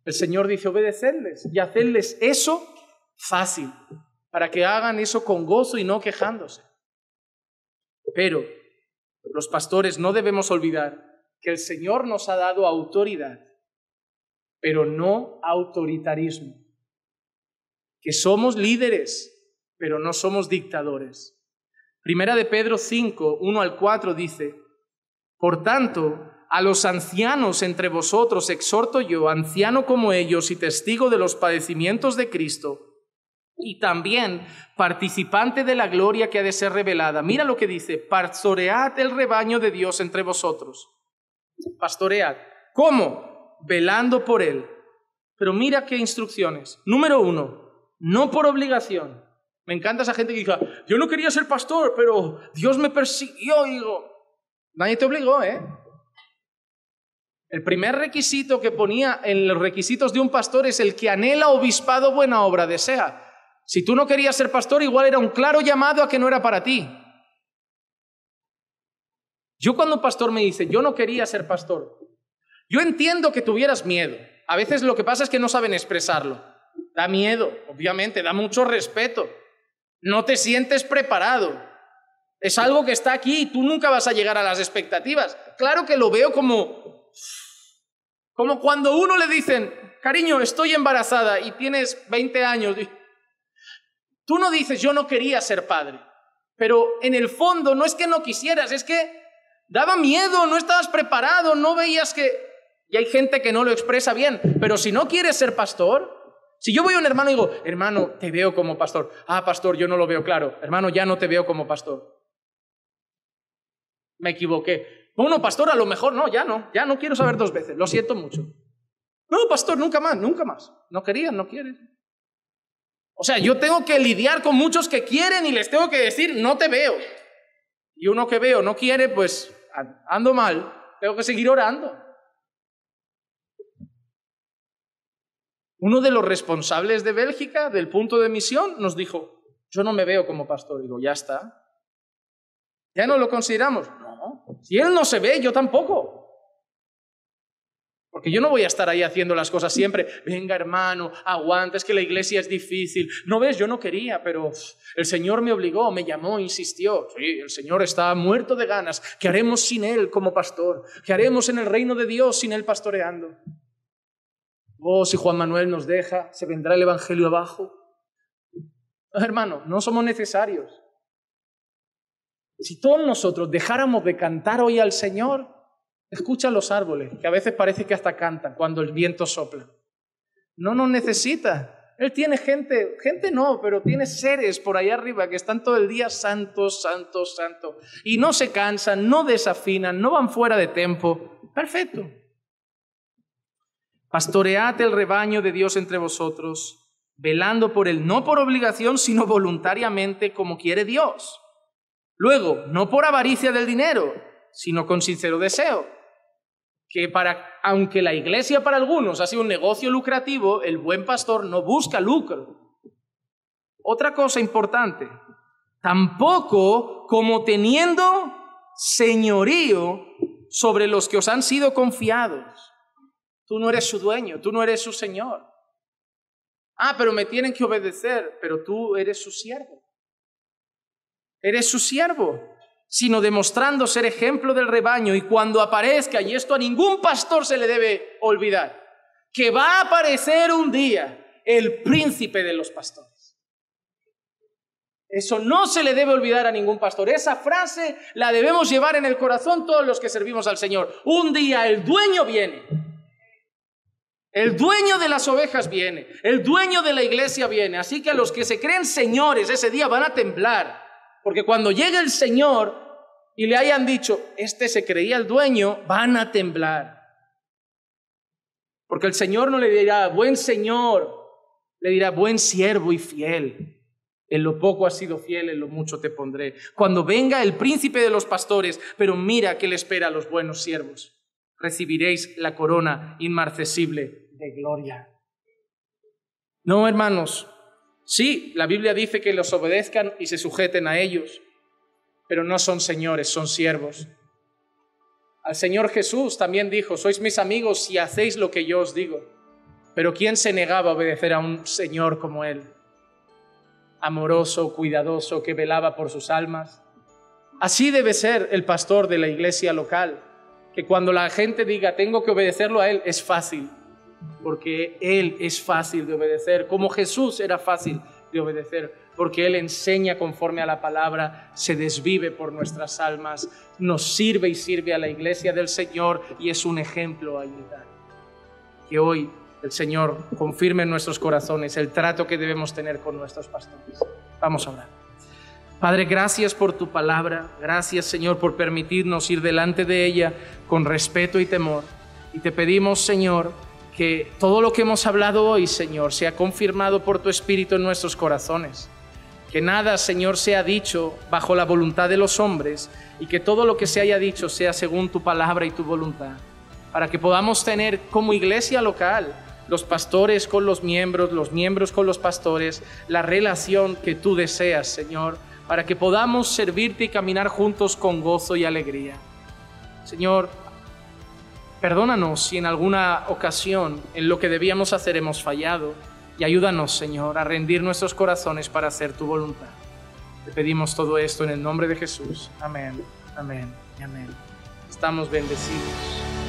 [SPEAKER 2] El Señor dice obedecerles y hacerles eso fácil, para que hagan eso con gozo y no quejándose. Pero los pastores no debemos olvidar que el Señor nos ha dado autoridad, pero no autoritarismo. Que somos líderes, pero no somos dictadores. Primera de Pedro 5, 1 al 4 dice, Por tanto, a los ancianos entre vosotros exhorto yo, anciano como ellos y testigo de los padecimientos de Cristo, y también participante de la gloria que ha de ser revelada. Mira lo que dice, pastoread el rebaño de Dios entre vosotros. Pastoread. ¿Cómo? Velando por él. Pero mira qué instrucciones. Número uno, no por obligación. Me encanta esa gente que dice, yo no quería ser pastor, pero Dios me persiguió. Digo, nadie te obligó, ¿eh? El primer requisito que ponía en los requisitos de un pastor es el que anhela obispado buena obra desea. Si tú no querías ser pastor, igual era un claro llamado a que no era para ti. Yo cuando un pastor me dice, yo no quería ser pastor, yo entiendo que tuvieras miedo. A veces lo que pasa es que no saben expresarlo. Da miedo, obviamente, da mucho respeto. No te sientes preparado. Es algo que está aquí y tú nunca vas a llegar a las expectativas. Claro que lo veo como, como cuando uno le dicen, cariño, estoy embarazada y tienes 20 años. Tú no dices, yo no quería ser padre, pero en el fondo no es que no quisieras, es que daba miedo, no estabas preparado, no veías que... Y hay gente que no lo expresa bien, pero si no quieres ser pastor, si yo voy a un hermano y digo, hermano, te veo como pastor. Ah, pastor, yo no lo veo claro. Hermano, ya no te veo como pastor. Me equivoqué. Bueno, pastor, a lo mejor no, ya no, ya no quiero saber dos veces, lo siento mucho. No, pastor, nunca más, nunca más. No querían, no quieren. O sea, yo tengo que lidiar con muchos que quieren y les tengo que decir, no te veo. Y uno que veo no quiere, pues ando mal, tengo que seguir orando. Uno de los responsables de Bélgica, del punto de misión, nos dijo, yo no me veo como pastor. Digo, ya está. ¿Ya no lo consideramos? No. Si él no se ve, yo tampoco. Porque yo no voy a estar ahí haciendo las cosas siempre. Venga, hermano, aguanta, es que la iglesia es difícil. No ves, yo no quería, pero el Señor me obligó, me llamó, insistió. Sí, el Señor está muerto de ganas. ¿Qué haremos sin Él como pastor? ¿Qué haremos en el reino de Dios sin Él pastoreando? Oh, si Juan Manuel nos deja, se vendrá el Evangelio abajo. hermano, no somos necesarios. Si todos nosotros dejáramos de cantar hoy al Señor, Escucha los árboles, que a veces parece que hasta cantan cuando el viento sopla. No nos necesita. Él tiene gente, gente no, pero tiene seres por ahí arriba que están todo el día santos, santos, santos. Y no se cansan, no desafinan, no van fuera de tiempo. Perfecto. Pastoread el rebaño de Dios entre vosotros, velando por él, no por obligación, sino voluntariamente como quiere Dios. Luego, no por avaricia del dinero, sino con sincero deseo que para, aunque la iglesia para algunos ha sido un negocio lucrativo, el buen pastor no busca lucro. Otra cosa importante, tampoco como teniendo señorío sobre los que os han sido confiados. Tú no eres su dueño, tú no eres su señor. Ah, pero me tienen que obedecer, pero tú eres su siervo. Eres su siervo sino demostrando ser ejemplo del rebaño y cuando aparezca, y esto a ningún pastor se le debe olvidar, que va a aparecer un día el príncipe de los pastores. Eso no se le debe olvidar a ningún pastor. Esa frase la debemos llevar en el corazón todos los que servimos al Señor. Un día el dueño viene. El dueño de las ovejas viene. El dueño de la iglesia viene. Así que a los que se creen señores ese día van a temblar. Porque cuando llegue el Señor, y le hayan dicho, este se creía el dueño, van a temblar. Porque el Señor no le dirá, buen Señor, le dirá, buen siervo y fiel. En lo poco has sido fiel, en lo mucho te pondré. Cuando venga el príncipe de los pastores, pero mira que le espera a los buenos siervos. Recibiréis la corona inmarcesible gloria. No, hermanos, sí, la Biblia dice que los obedezcan y se sujeten a ellos, pero no son señores, son siervos. Al Señor Jesús también dijo, sois mis amigos si hacéis lo que yo os digo. Pero ¿quién se negaba a obedecer a un Señor como Él? Amoroso, cuidadoso, que velaba por sus almas. Así debe ser el pastor de la iglesia local, que cuando la gente diga, tengo que obedecerlo a Él, es fácil, porque Él es fácil de obedecer, como Jesús era fácil de obedecer porque Él enseña conforme a la palabra, se desvive por nuestras almas, nos sirve y sirve a la iglesia del Señor y es un ejemplo a imitar. Que hoy el Señor confirme en nuestros corazones el trato que debemos tener con nuestros pastores. Vamos a orar. Padre, gracias por tu palabra, gracias Señor por permitirnos ir delante de ella con respeto y temor. Y te pedimos, Señor, que todo lo que hemos hablado hoy, Señor, sea confirmado por tu Espíritu en nuestros corazones que nada, Señor, sea dicho bajo la voluntad de los hombres y que todo lo que se haya dicho sea según tu palabra y tu voluntad, para que podamos tener como iglesia local los pastores con los miembros, los miembros con los pastores, la relación que tú deseas, Señor, para que podamos servirte y caminar juntos con gozo y alegría. Señor, perdónanos si en alguna ocasión en lo que debíamos hacer hemos fallado y ayúdanos, Señor, a rendir nuestros corazones para hacer tu voluntad. Te pedimos todo esto en el nombre de Jesús. Amén, amén y amén. Estamos bendecidos.